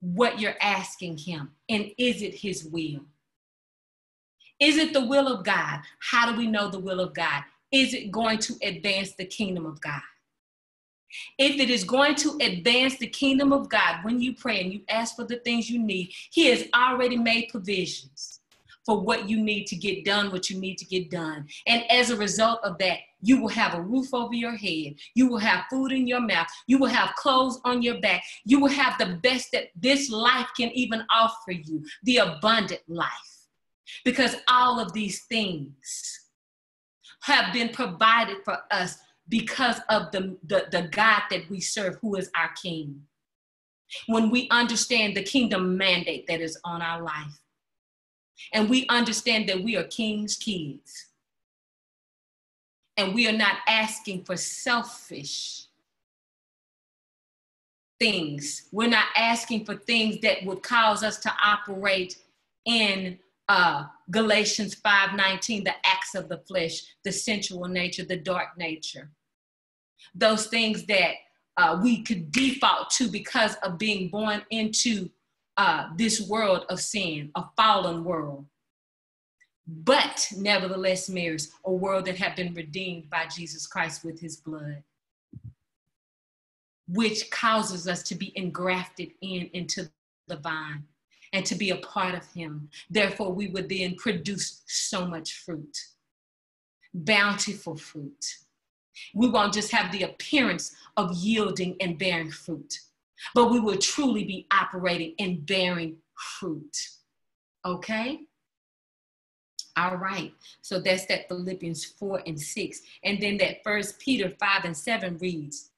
what you're asking him and is it his will? Is it the will of god? How do we know the will of god? Is it going to advance the kingdom of god? If it is going to advance the kingdom of god when you pray and you ask for the things you need he has already made provisions for what you need to get done, what you need to get done. And as a result of that, you will have a roof over your head. You will have food in your mouth. You will have clothes on your back. You will have the best that this life can even offer you the abundant life. Because all of these things have been provided for us because of the, the, the God that we serve, who is our King. When we understand the kingdom mandate that is on our life And we understand that we are king's kids. And we are not asking for selfish things. We're not asking for things that would cause us to operate in uh, Galatians 5:19, the acts of the flesh, the sensual nature, the dark nature. Those things that uh, we could default to because of being born into uh, this world of sin, a fallen world. But nevertheless, Marys a world that have been redeemed by Jesus Christ with his blood, which causes us to be engrafted in into the vine and to be a part of him. Therefore, we would then produce so much fruit, bountiful fruit. We won't just have the appearance of yielding and bearing fruit, but we will truly be operating and bearing fruit. Okay? All right. So that's that Philippians 4 and 6. And then that first Peter 5 and 7 reads,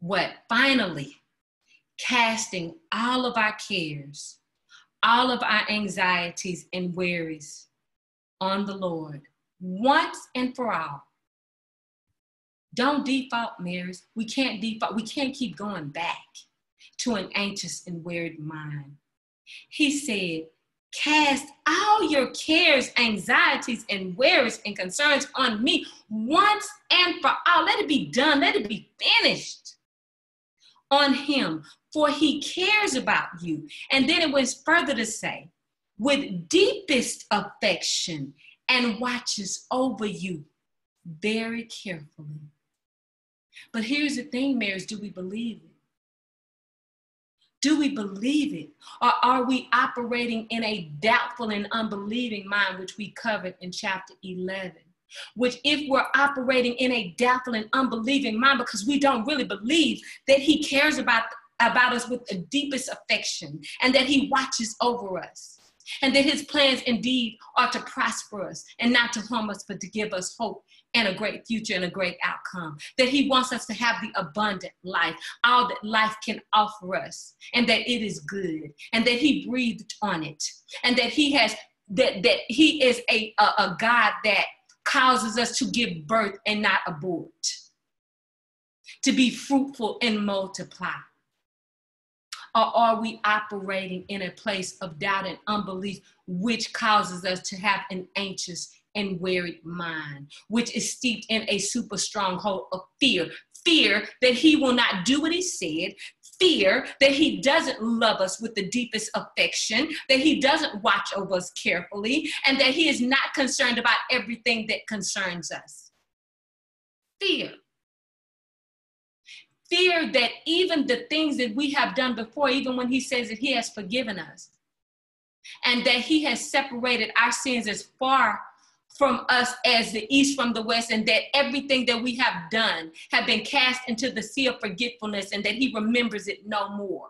What? Finally, casting all of our cares all of our anxieties and worries on the Lord once and for all. Don't default, Marys. We can't default. We can't keep going back to an anxious and wearied mind. He said, Cast all your cares, anxieties, and worries and concerns on me once and for all. Let it be done. Let it be finished on him for he cares about you. And then it went further to say, with deepest affection and watches over you very carefully. But here's the thing, Marys, do we believe it? Do we believe it? Or are we operating in a doubtful and unbelieving mind, which we covered in chapter 11? Which, if we're operating in a doubtful and unbelieving mind because we don't really believe that He cares about about us with the deepest affection and that he watches over us and that his plans indeed are to prosper us and not to harm us but to give us hope and a great future and a great outcome that he wants us to have the abundant life all that life can offer us and that it is good and that he breathed on it and that he has that that he is a a, a god that causes us to give birth and not abort to be fruitful and multiply. Or are we operating in a place of doubt and unbelief, which causes us to have an anxious and wearied mind, which is steeped in a super stronghold of fear? Fear that he will not do what he said, fear that he doesn't love us with the deepest affection, that he doesn't watch over us carefully, and that he is not concerned about everything that concerns us. Fear fear that even the things that we have done before, even when he says that he has forgiven us, and that he has separated our sins as far from us as the east from the west and that everything that we have done have been cast into the sea of forgetfulness and that he remembers it no more.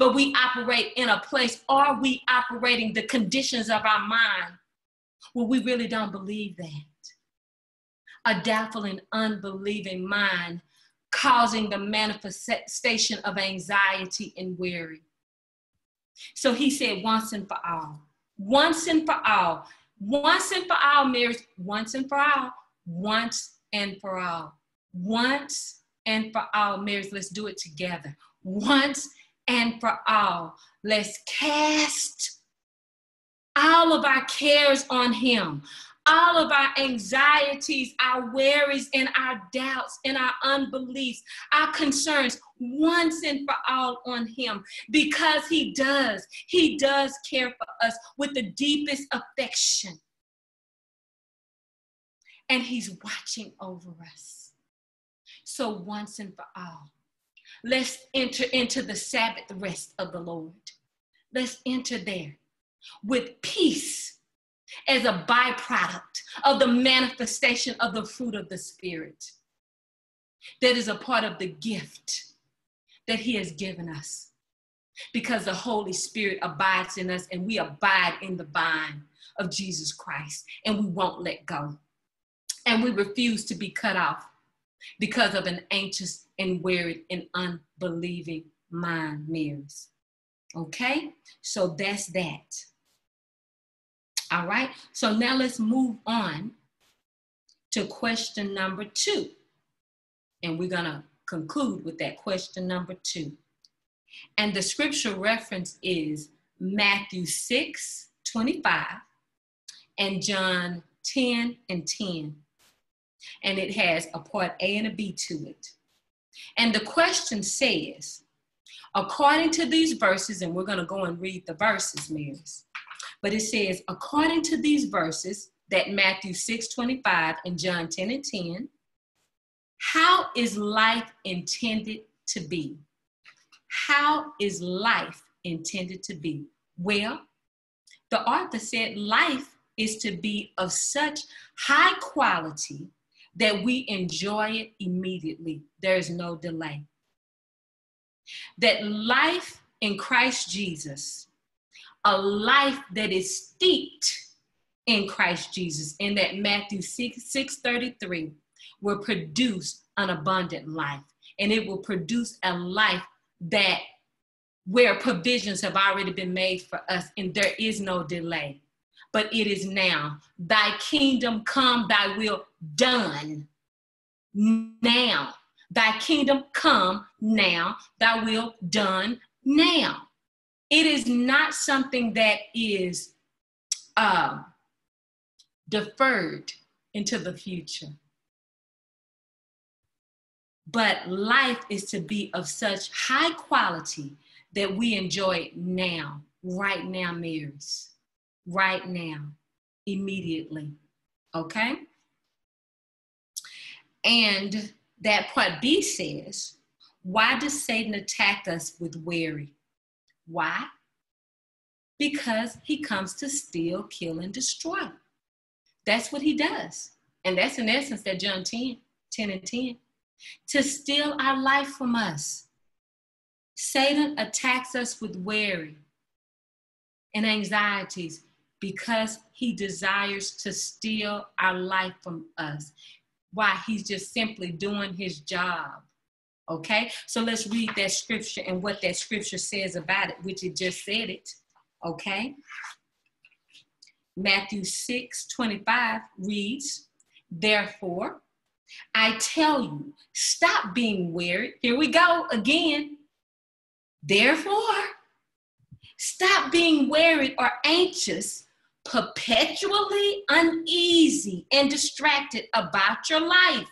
But we operate in a place are we operating the conditions of our mind? Well we really don't believe that. A doubtful and unbelieving mind causing the manifestation of anxiety and worry. So he said, once and for all, once and for all, once and for all, Marys, once and for all, once and for all, once and for all, Marys, let's do it together. Once and for all, let's cast all of our cares on him all of our anxieties, our worries, and our doubts, and our unbeliefs, our concerns once and for all on Him because He does. He does care for us with the deepest affection. And He's watching over us. So, once and for all, let's enter into the Sabbath rest of the Lord. Let's enter there with peace as a byproduct of the manifestation of the fruit of the Spirit. That is a part of the gift that He has given us. Because the Holy Spirit abides in us and we abide in the vine of Jesus Christ and we won't let go. And we refuse to be cut off because of an anxious and wearied and unbelieving mind, Marys. Okay? So that's that. All right, so now let's move on to question number two. And we're to conclude with that question number two. And the scripture reference is Matthew 6 25 and John 10 and 10. And it has a part A and a B to it. And the question says, according to these verses, and we're going to go and read the verses, Marys, but it says, according to these verses, that Matthew 6 25 and John 10 and 10, how is life intended to be? How is life intended to be? Well, the author said life is to be of such high quality that we enjoy it immediately. There is no delay. That life in Christ Jesus, a life that is steeped in Christ Jesus, in that Matthew 6, 6 33, will produce an abundant life. And it will produce a life that where provisions have already been made for us and there is no delay. But it is now. Thy kingdom come, thy will done now. Thy kingdom come now, thy will done now. It is not something that is uh, deferred into the future. But life is to be of such high quality that we enjoy it now, right now, Marys, right now, immediately. Okay? And that part B says, why does Satan attack us with worry? Why? Because he comes to steal, kill, and destroy. That's what he does. And that's in essence that John 10, 10 and 10. To steal our life from us. Satan attacks us with worry and anxieties because he desires to steal our life from us. Why? He's just simply doing his job. Okay, so let's read that scripture and what that scripture says about it, which it just said it. Okay, Matthew 6 25 reads, Therefore, I tell you, stop being weary. Here we go again. Therefore, stop being worried or anxious, perpetually uneasy and distracted about your life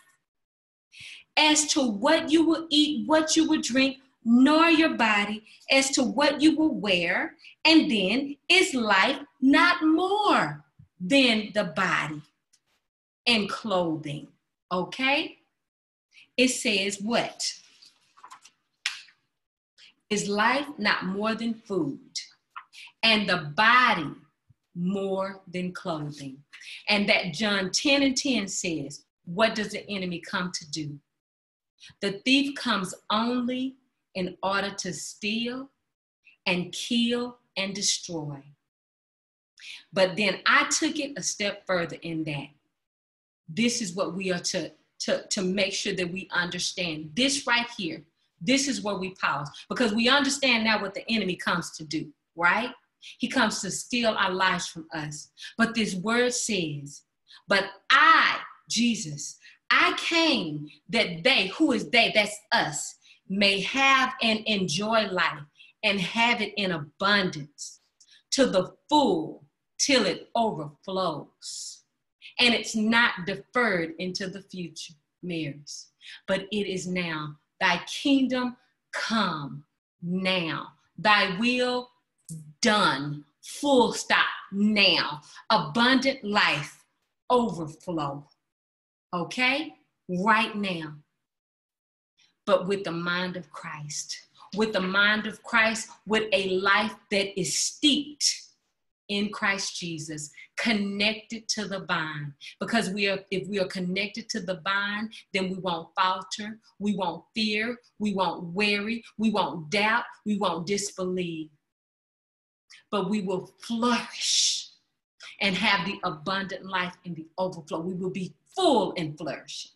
as to what you will eat, what you will drink, nor your body as to what you will wear. And then is life not more than the body and clothing? Okay? It says what? Is life not more than food? And the body more than clothing. And that John 10 and 10 says, What does the enemy come to do? The thief comes only in order to steal and kill and destroy. But then I took it a step further in that. This is what we are to, to, to make sure that we understand. This right here, this is where we pause because we understand now what the enemy comes to do, right? He comes to steal our lives from us. But this word says, But I, Jesus, I came that they, who is they, that's us, may have and enjoy life and have it in abundance to the full till it overflows. And it's not deferred into the future, Marys, but it is now. Thy kingdom come now. Thy will done. Full stop now. Abundant life overflow. Okay? Right now. But with the mind of Christ. With the mind of Christ, with a life that is steeped in Christ Jesus, connected to the vine. Because we are, if we are connected to the vine, then we won't falter, we won't fear, we won't worry, we won't doubt, we won't disbelieve. But we will flourish and have the abundant life in the overflow. We will be full and flourishing.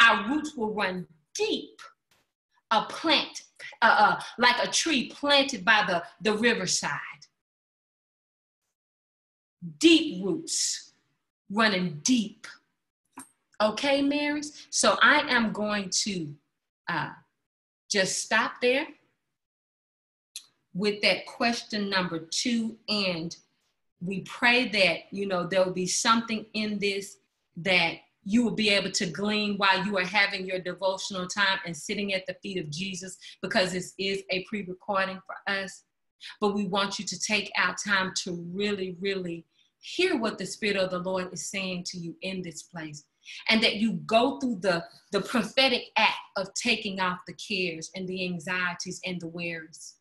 Our roots will run deep, a plant, uh, uh, like a tree planted by the, the riverside deep roots running deep. Okay, Marys? So I am going to uh, just stop there with that question number two. And we pray that, you know, there will be something in this that you will be able to glean while you are having your devotional time and sitting at the feet of Jesus because this is a pre recording for us. But we want you to take our time to really, really hear what the Spirit of the Lord is saying to you in this place. And that you go through the, the prophetic act of taking off the cares and the anxieties and the worries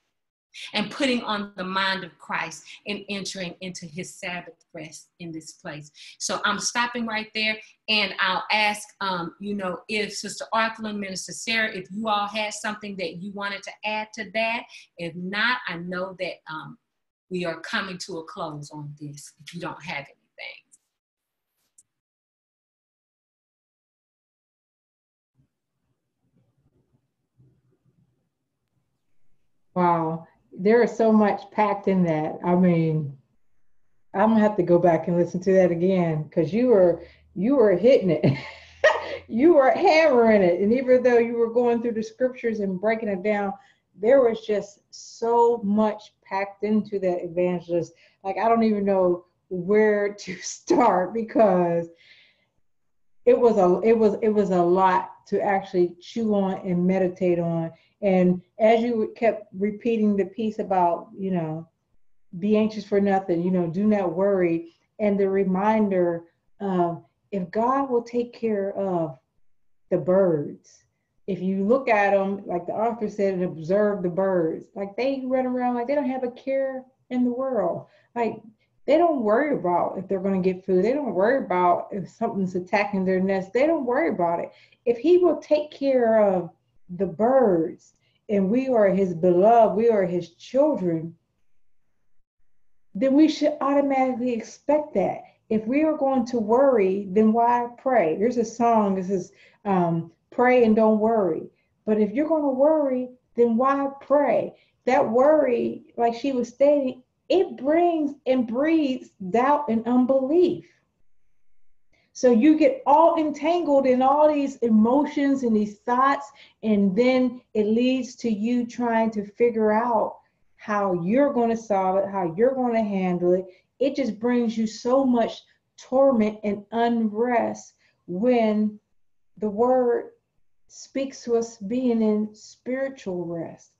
and putting on the mind of Christ and entering into his Sabbath rest in this place. So I'm stopping right there and I'll ask, um, you know, if Sister Arthur and Minister Sarah, if you all had something that you wanted to add to that. If not, I know that um, we are coming to a close on this if you don't have anything. Wow there is so much packed in that. I mean, I'm gonna have to go back and listen to that again because you were you were hitting it. you were hammering it. And even though you were going through the scriptures and breaking it down, there was just so much packed into that evangelist. Like I don't even know where to start because it was a it was it was a lot to actually chew on and meditate on and as you kept repeating the piece about, you know, be anxious for nothing, you know, do not worry, and the reminder of if God will take care of the birds, if you look at them, like the author said, and observe the birds, like they run around like they don't have a care in the world. Like they don't worry about if they're going to get food. They don't worry about if something's attacking their nest. They don't worry about it. If He will take care of the birds and we are his beloved, we are his children, then we should automatically expect that. If we are going to worry, then why pray? There's a song that says, um, pray and don't worry. But if you're going to worry, then why pray? That worry, like she was stating, it brings and breeds doubt and unbelief. So you get all entangled in all these emotions and these thoughts, and then it leads to you trying to figure out how you're going to solve it, how you're going to handle it. It just brings you so much torment and unrest when the word speaks to us being in spiritual rest,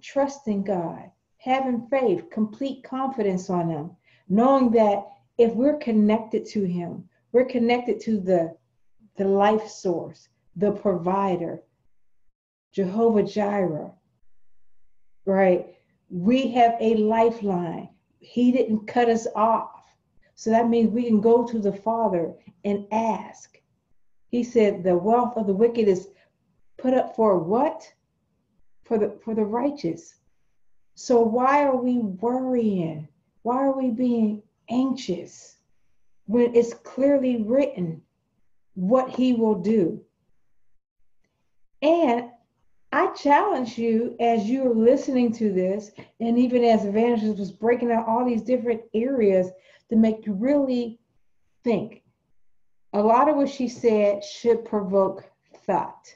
trusting God, having faith, complete confidence on Him, knowing that if we're connected to Him, we're connected to the, the life source, the provider, Jehovah Jireh, right? We have a lifeline. He didn't cut us off. So that means we can go to the Father and ask. He said, The wealth of the wicked is put up for what? For the for the righteous. So why are we worrying? Why are we being anxious? When it's clearly written what he will do. And I challenge you as you're listening to this, and even as Evangelist was breaking out all these different areas to make you really think. A lot of what she said should provoke thought.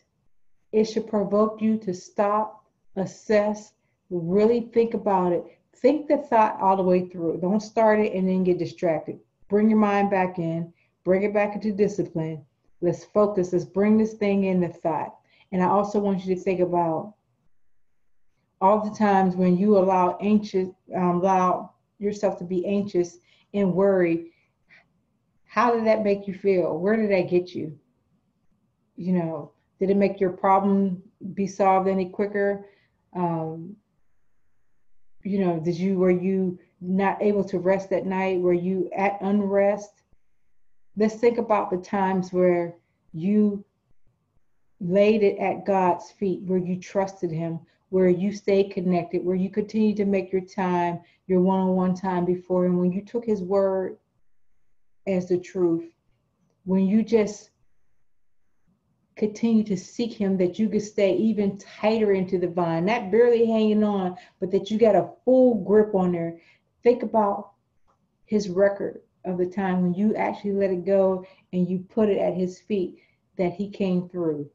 It should provoke you to stop, assess, really think about it. Think the thought all the way through. Don't start it and then get distracted bring your mind back in, bring it back into discipline. Let's focus. Let's bring this thing into thought. And I also want you to think about all the times when you allow anxious, um, allow yourself to be anxious and worried. How did that make you feel? Where did that get you? You know, did it make your problem be solved any quicker? Um, you know, did you were you not able to rest at night? Were you at unrest? Let's think about the times where you laid it at God's feet, where you trusted Him, where you stayed connected, where you continued to make your time, your one on one time before Him, when you took His word as the truth, when you just continue to seek him that you could stay even tighter into the vine not barely hanging on but that you got a full grip on there Think about his record of the time when you actually let it go and you put it at his feet that he came through.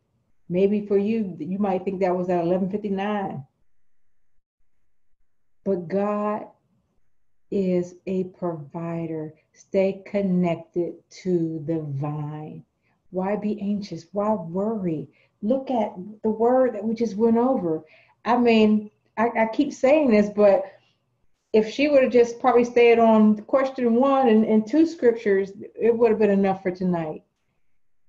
Maybe for you, you might think that was at 1159. But God is a provider. Stay connected to the vine. Why be anxious? Why worry? Look at the word that we just went over. I mean, I, I keep saying this, but if she would have just probably stayed on question one and, and two scriptures, it would have been enough for tonight.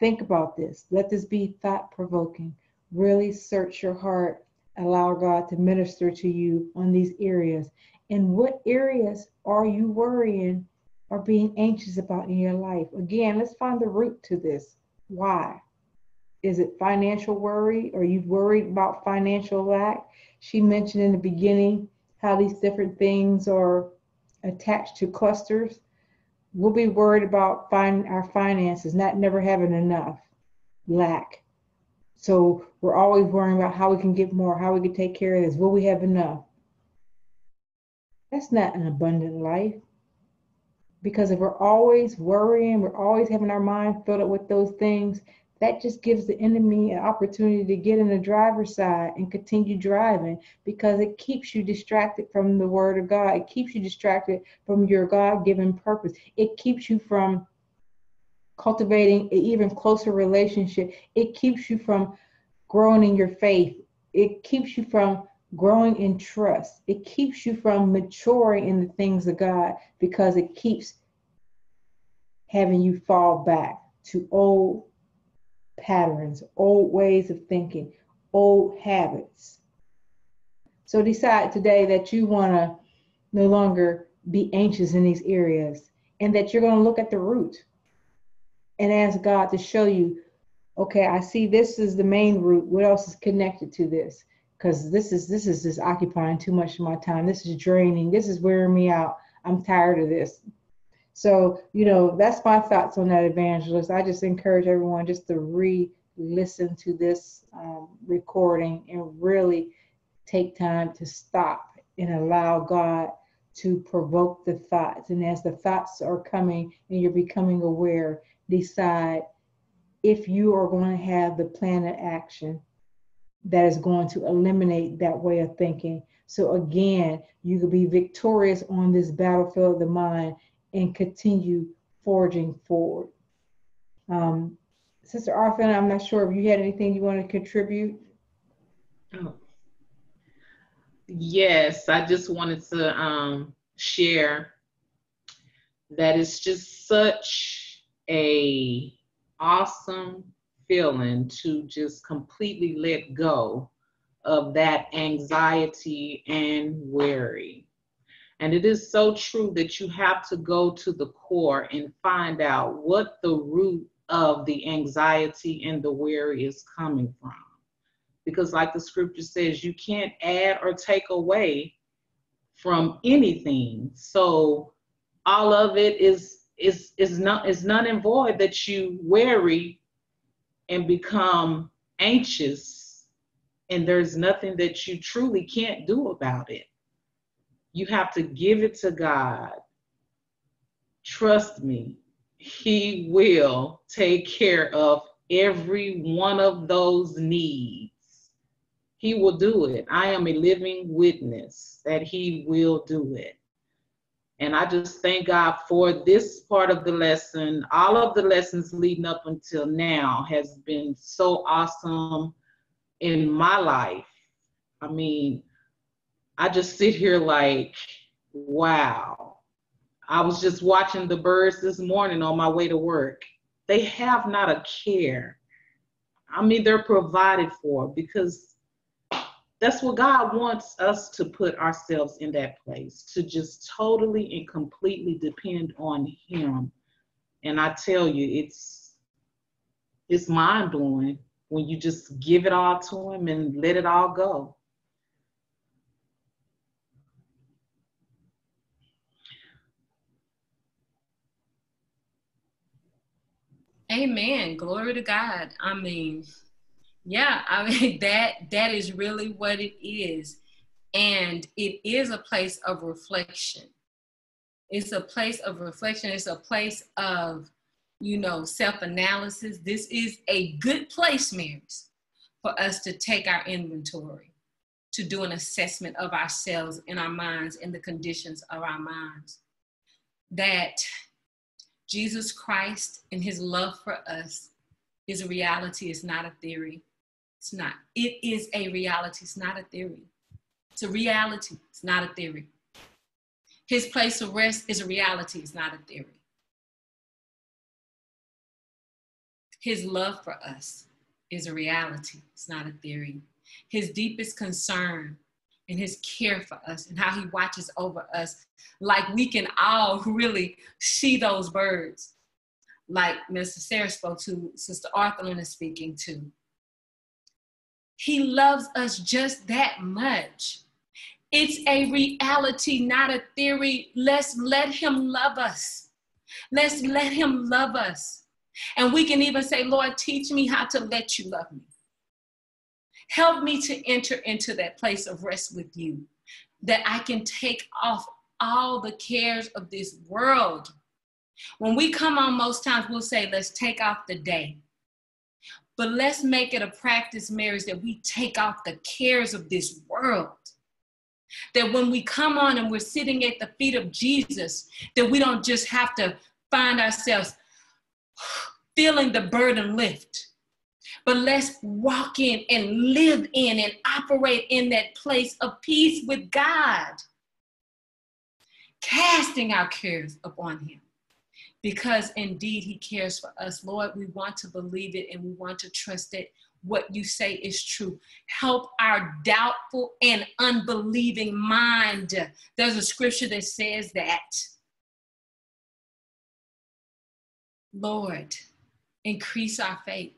Think about this. Let this be thought provoking. Really search your heart. Allow God to minister to you on these areas. And what areas are you worrying or being anxious about in your life? Again, let's find the root to this. Why? Is it financial worry? Are you worried about financial lack? She mentioned in the beginning how these different things are attached to clusters. We'll be worried about find our finances, not never having enough, lack. So we're always worrying about how we can get more, how we can take care of this. Will we have enough? That's not an abundant life. Because if we're always worrying, we're always having our mind filled up with those things, that just gives the enemy an opportunity to get in the driver's side and continue driving because it keeps you distracted from the word of God. It keeps you distracted from your God given purpose. It keeps you from cultivating an even closer relationship. It keeps you from growing in your faith. It keeps you from growing in trust. It keeps you from maturing in the things of God because it keeps having you fall back to old patterns, old ways of thinking, old habits. So decide today that you want to no longer be anxious in these areas and that you're going to look at the root and ask God to show you, okay, I see this is the main root. What else is connected to this? Because this is this is just occupying too much of my time. This is draining. This is wearing me out. I'm tired of this. So, you know, that's my thoughts on that evangelist. I just encourage everyone just to re listen to this um, recording and really take time to stop and allow God to provoke the thoughts. And as the thoughts are coming and you're becoming aware, decide if you are going to have the plan of action that is going to eliminate that way of thinking. So again, you could be victorious on this battlefield of the mind and continue forging forward. Um, Sister Arthur, I'm not sure if you had anything you want to contribute. Oh. Yes, I just wanted to um, share that it's just such a awesome feeling to just completely let go of that anxiety and worry. And it is so true that you have to go to the core and find out what the root of the anxiety and the worry is coming from. Because, like the scripture says, you can't add or take away from anything. So, all of it is is is not is none and void that you worry and become anxious and there's nothing that you truly can't do about it you have to give it to God. Trust me, He will take care of every one of those needs. He will do it. I am a living witness that He will do it. And I just thank God for this part of the lesson. All of the lessons leading up until now has been so awesome in my life. I mean, I just sit here like, wow. I was just watching the birds this morning on my way to work. They have not a care. I mean, they're provided for because that's what God wants us to put ourselves in that place, to just totally and completely depend on Him. And I tell you, it's it's mind blowing when you just give it all to Him and let it all go. Amen. Glory to God. I mean, yeah, I mean that that is really what it is. And it is a place of reflection. It's a place of reflection. It's a place of, you know, self analysis. This is a good place, Marys, for us to take our inventory, to do an assessment of ourselves in our minds and the conditions of our minds. That Jesus Christ and his love for us is a reality, it's not a theory. It's not. It is a reality, it's not a theory. It's a reality, it's not a theory. His place of rest is a reality, it's not a theory. His love for us is a reality, it's not a theory. His deepest concern and his care for us and how he watches over us, like we can all really see those birds, like Mr. Sarah spoke to, Sister Arthurlyn is speaking to. He loves us just that much. It's a reality, not a theory. Let's let him love us. Let's let him love us. And we can even say, Lord, teach me how to let you love me. Help me to enter into that place of rest with you, that I can take off all the cares of this world. When we come on, most times we'll say, let's take off the day. But let's make it a practice, Marys, that we take off the cares of this world. That when we come on and we're sitting at the feet of Jesus, that we don't just have to find ourselves feeling the burden lift but let's walk in and live in and operate in that place of peace with God, casting our cares upon Him. Because indeed He cares for us. Lord, we want to believe it and we want to trust that what you say is true. Help our doubtful and unbelieving mind. There's a scripture that says that. Lord, increase our faith.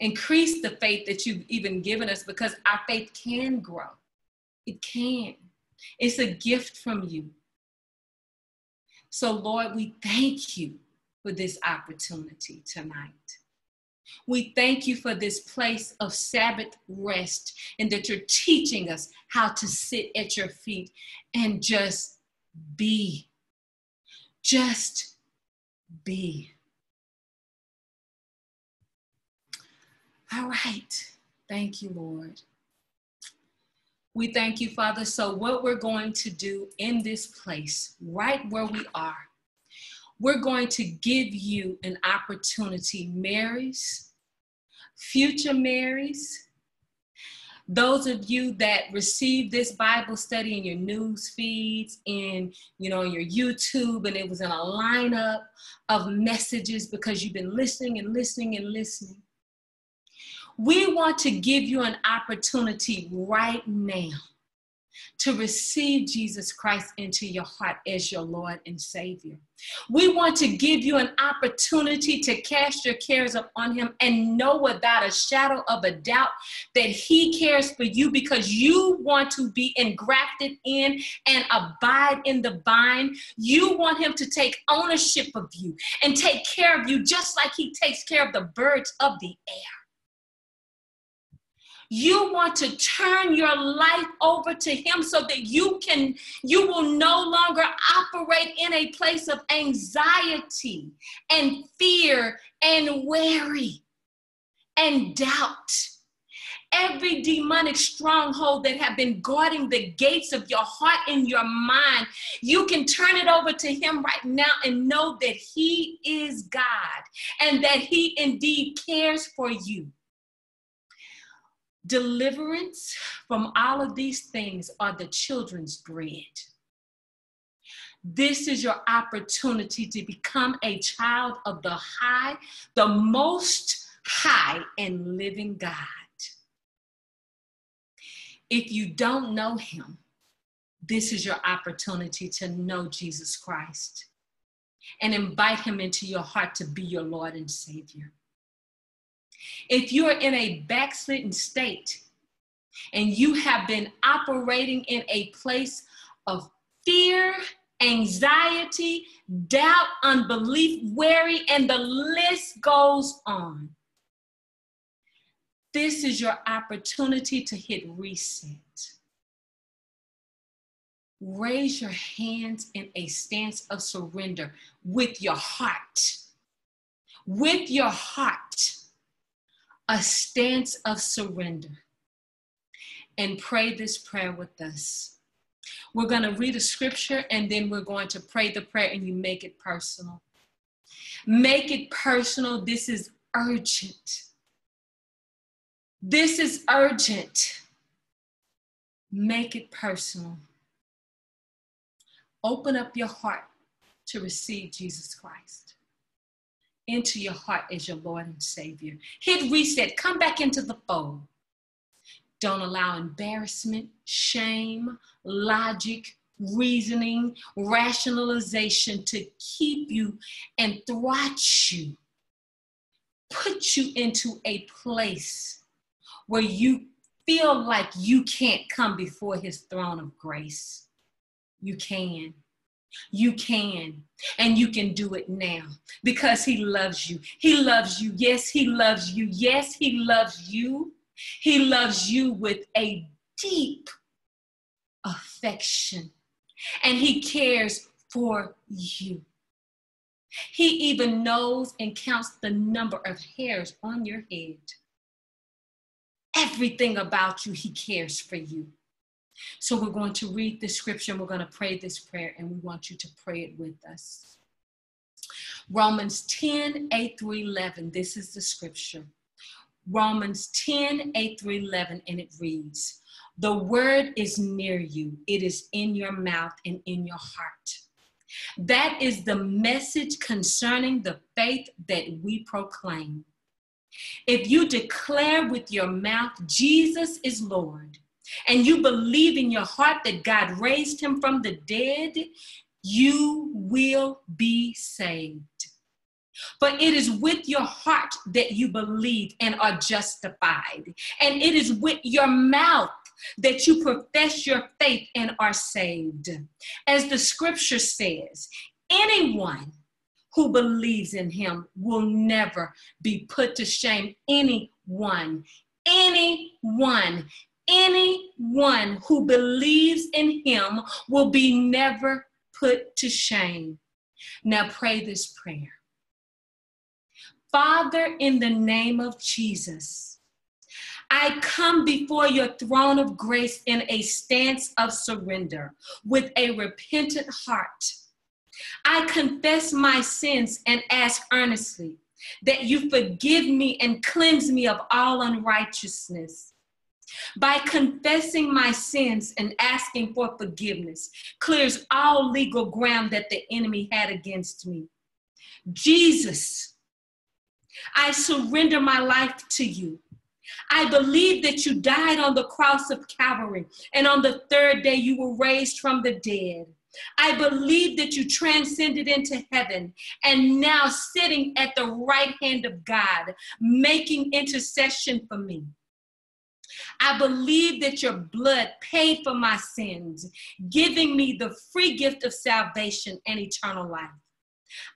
Increase the faith that you've even given us because our faith can grow. It can. It's a gift from you. So, Lord, we thank you for this opportunity tonight. We thank you for this place of Sabbath rest and that you're teaching us how to sit at your feet and just be. Just be. All right. Thank you, Lord. We thank you, Father. So, what we're going to do in this place, right where we are, we're going to give you an opportunity, Marys, future Marys, those of you that received this Bible study in your news feeds, in you know, your YouTube, and it was in a lineup of messages because you've been listening and listening and listening. We want to give you an opportunity right now to receive Jesus Christ into your heart as your Lord and Savior. We want to give you an opportunity to cast your cares upon Him and know without a shadow of a doubt that He cares for you because you want to be engrafted in and abide in the vine. You want Him to take ownership of you and take care of you just like He takes care of the birds of the air. You want to turn your life over to him so that you can you will no longer operate in a place of anxiety and fear and worry and doubt. Every demonic stronghold that have been guarding the gates of your heart and your mind you can turn it over to him right now and know that he is god and that he indeed cares for you Deliverance from all of these things are the children's bread. This is your opportunity to become a child of the high, the most high and living God. If you don't know him, this is your opportunity to know Jesus Christ and invite him into your heart to be your Lord and Savior. If you're in a backslidden state and you have been operating in a place of fear, anxiety, doubt, unbelief, worry, and the list goes on. This is your opportunity to hit reset. raise your hands in a stance of surrender with your heart. With your heart, a stance of surrender. And pray this prayer with us. We're going to read a scripture and then we're going to pray the prayer and you make it personal. Make it personal. This is urgent. This is urgent. Make it personal. Open up your heart to receive Jesus Christ into your heart as your Lord and Savior. Hit reset, come back into the fold. Don't allow embarrassment, shame, logic, reasoning, rationalization to keep you and thwart you, put you into a place where you feel like you can't come before his throne of grace. You can. You can. And you can do it now because he loves you. He loves you. Yes, he loves you. Yes, he loves you. He loves you with a deep affection and he cares for you. He even knows and counts the number of hairs on your head. Everything about you, he cares for you. So we're going to read the scripture and we're going to pray this prayer, and we want you to pray it with us. Romans 10 8 through 11. This is the scripture. Romans 10 8 through 11, and it reads The word is near you, it is in your mouth and in your heart. That is the message concerning the faith that we proclaim. If you declare with your mouth Jesus is Lord, and you believe in your heart that God raised him from the dead, you will be saved. But it is with your heart that you believe and are justified. And it is with your mouth that you profess your faith and are saved. As the scripture says, anyone who believes in him will never be put to shame. Anyone, anyone, anyone who believes in him will be never put to shame. Now pray this prayer. Father, in the name of Jesus, I come before your throne of grace in a stance of surrender with a repentant heart. I confess my sins and ask earnestly that you forgive me and cleanse me of all unrighteousness. By confessing my sins and asking for forgiveness, clears all legal ground that the enemy had against me. Jesus, I surrender my life to you. I believe that you died on the cross of Calvary, and on the third day you were raised from the dead. I believe that you transcended into heaven and now sitting at the right hand of God, making intercession for me. I believe that your blood paid for my sins, giving me the free gift of salvation and eternal life.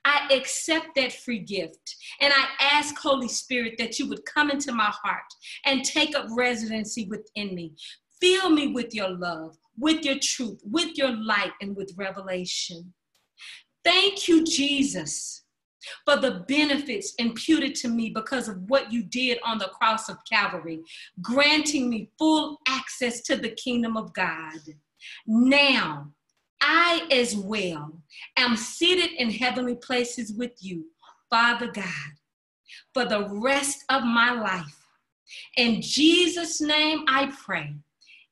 I accept that free gift and I ask, Holy Spirit, that you would come into my heart and take up residency within me. Fill me with your love, with your truth, with your light, and with revelation. Thank you, Jesus, for the benefits imputed to me because of what you did on the cross of Calvary, granting me full access to the kingdom of God. Now, I as well am seated in heavenly places with you, Father God, for the rest of my life. In Jesus' name I pray.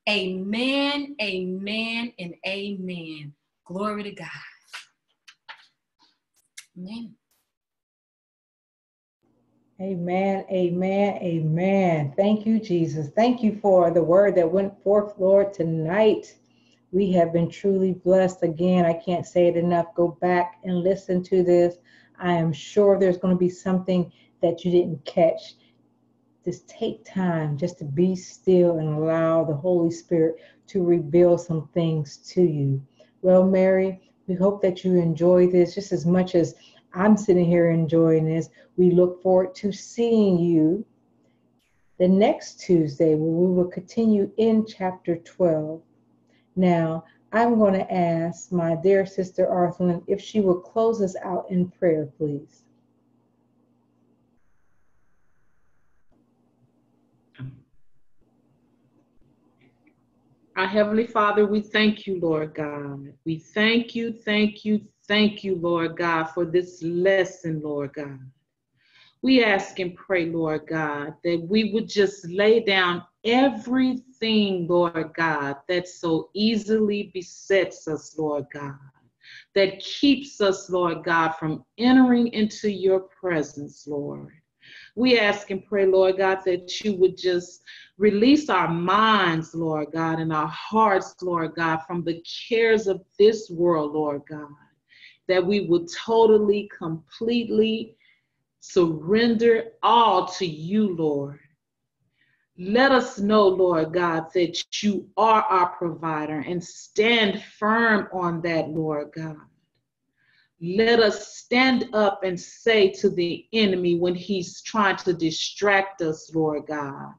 Amen, amen, and amen. Glory to God. Amen. Amen, amen, amen. Thank you, Jesus. Thank you for the word that went forth, Lord, tonight. We have been truly blessed. Again, I can't say it enough. Go back and listen to this. I am sure there's going to be something that you didn't catch. Just take time just to be still and allow the Holy Spirit to reveal some things to you. Well, Mary, we hope that you enjoy this just as much as I'm sitting here enjoying this. We look forward to seeing you the next Tuesday where we will continue in chapter 12. Now, I'm going to ask my dear sister Arthur if she will close us out in prayer, please. Our Heavenly Father, we thank you, Lord God. We thank you, thank you, thank you, Lord God, for this lesson, Lord God. We ask and pray, Lord God, that we would just lay down everything, Lord God, that so easily besets us, Lord God, that keeps us, Lord God, from entering into your presence, Lord. We ask and pray, Lord God, that you would just release our minds, Lord God, and our hearts, Lord God, from the cares of this world, Lord God, that we would totally, completely surrender all to you, Lord. Let us know, Lord God, that you are our provider and stand firm on that, Lord God. Let us stand up and say to the enemy when he's trying to distract us, Lord God,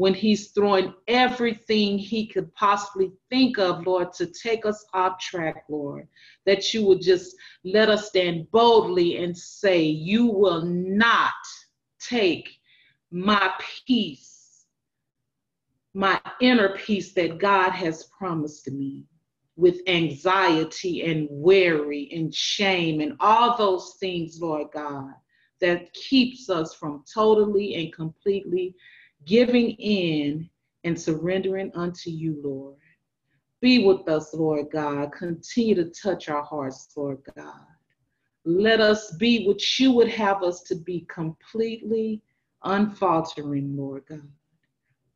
when he's throwing everything he could possibly think of, Lord, to take us off track, Lord, that you would just let us stand boldly and say, You will not take my peace, my inner peace that God has promised me with anxiety and worry and shame and all those things, Lord God, that keeps us from totally and completely giving in and surrendering unto you, Lord. Be with us, Lord God. Continue to touch our hearts, Lord God. Let us be what you would have us to be completely unfaltering, Lord God.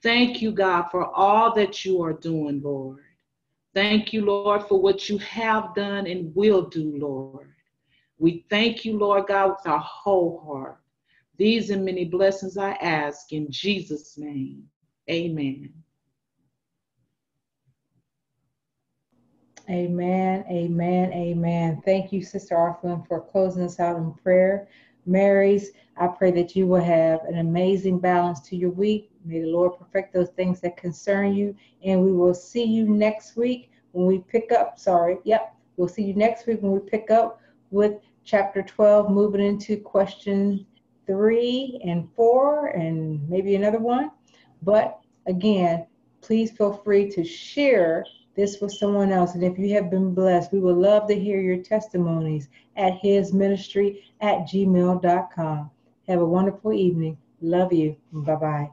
Thank you, God, for all that you are doing, Lord. Thank you, Lord, for what you have done and will do, Lord. We thank you, Lord God, with our whole heart. These and many blessings I ask in Jesus' name. Amen. Amen, amen, amen. Thank you, Sister Arthur, for closing us out in prayer. Marys, I pray that you will have an amazing balance to your week. May the Lord perfect those things that concern you. And we will see you next week when we pick up. Sorry, yep. We'll see you next week when we pick up with chapter 12, moving into question three and four, and maybe another one. But again, please feel free to share this with someone else. And if you have been blessed, we would love to hear your testimonies at his ministry at gmail.com. Have a wonderful evening. Love you. Bye bye.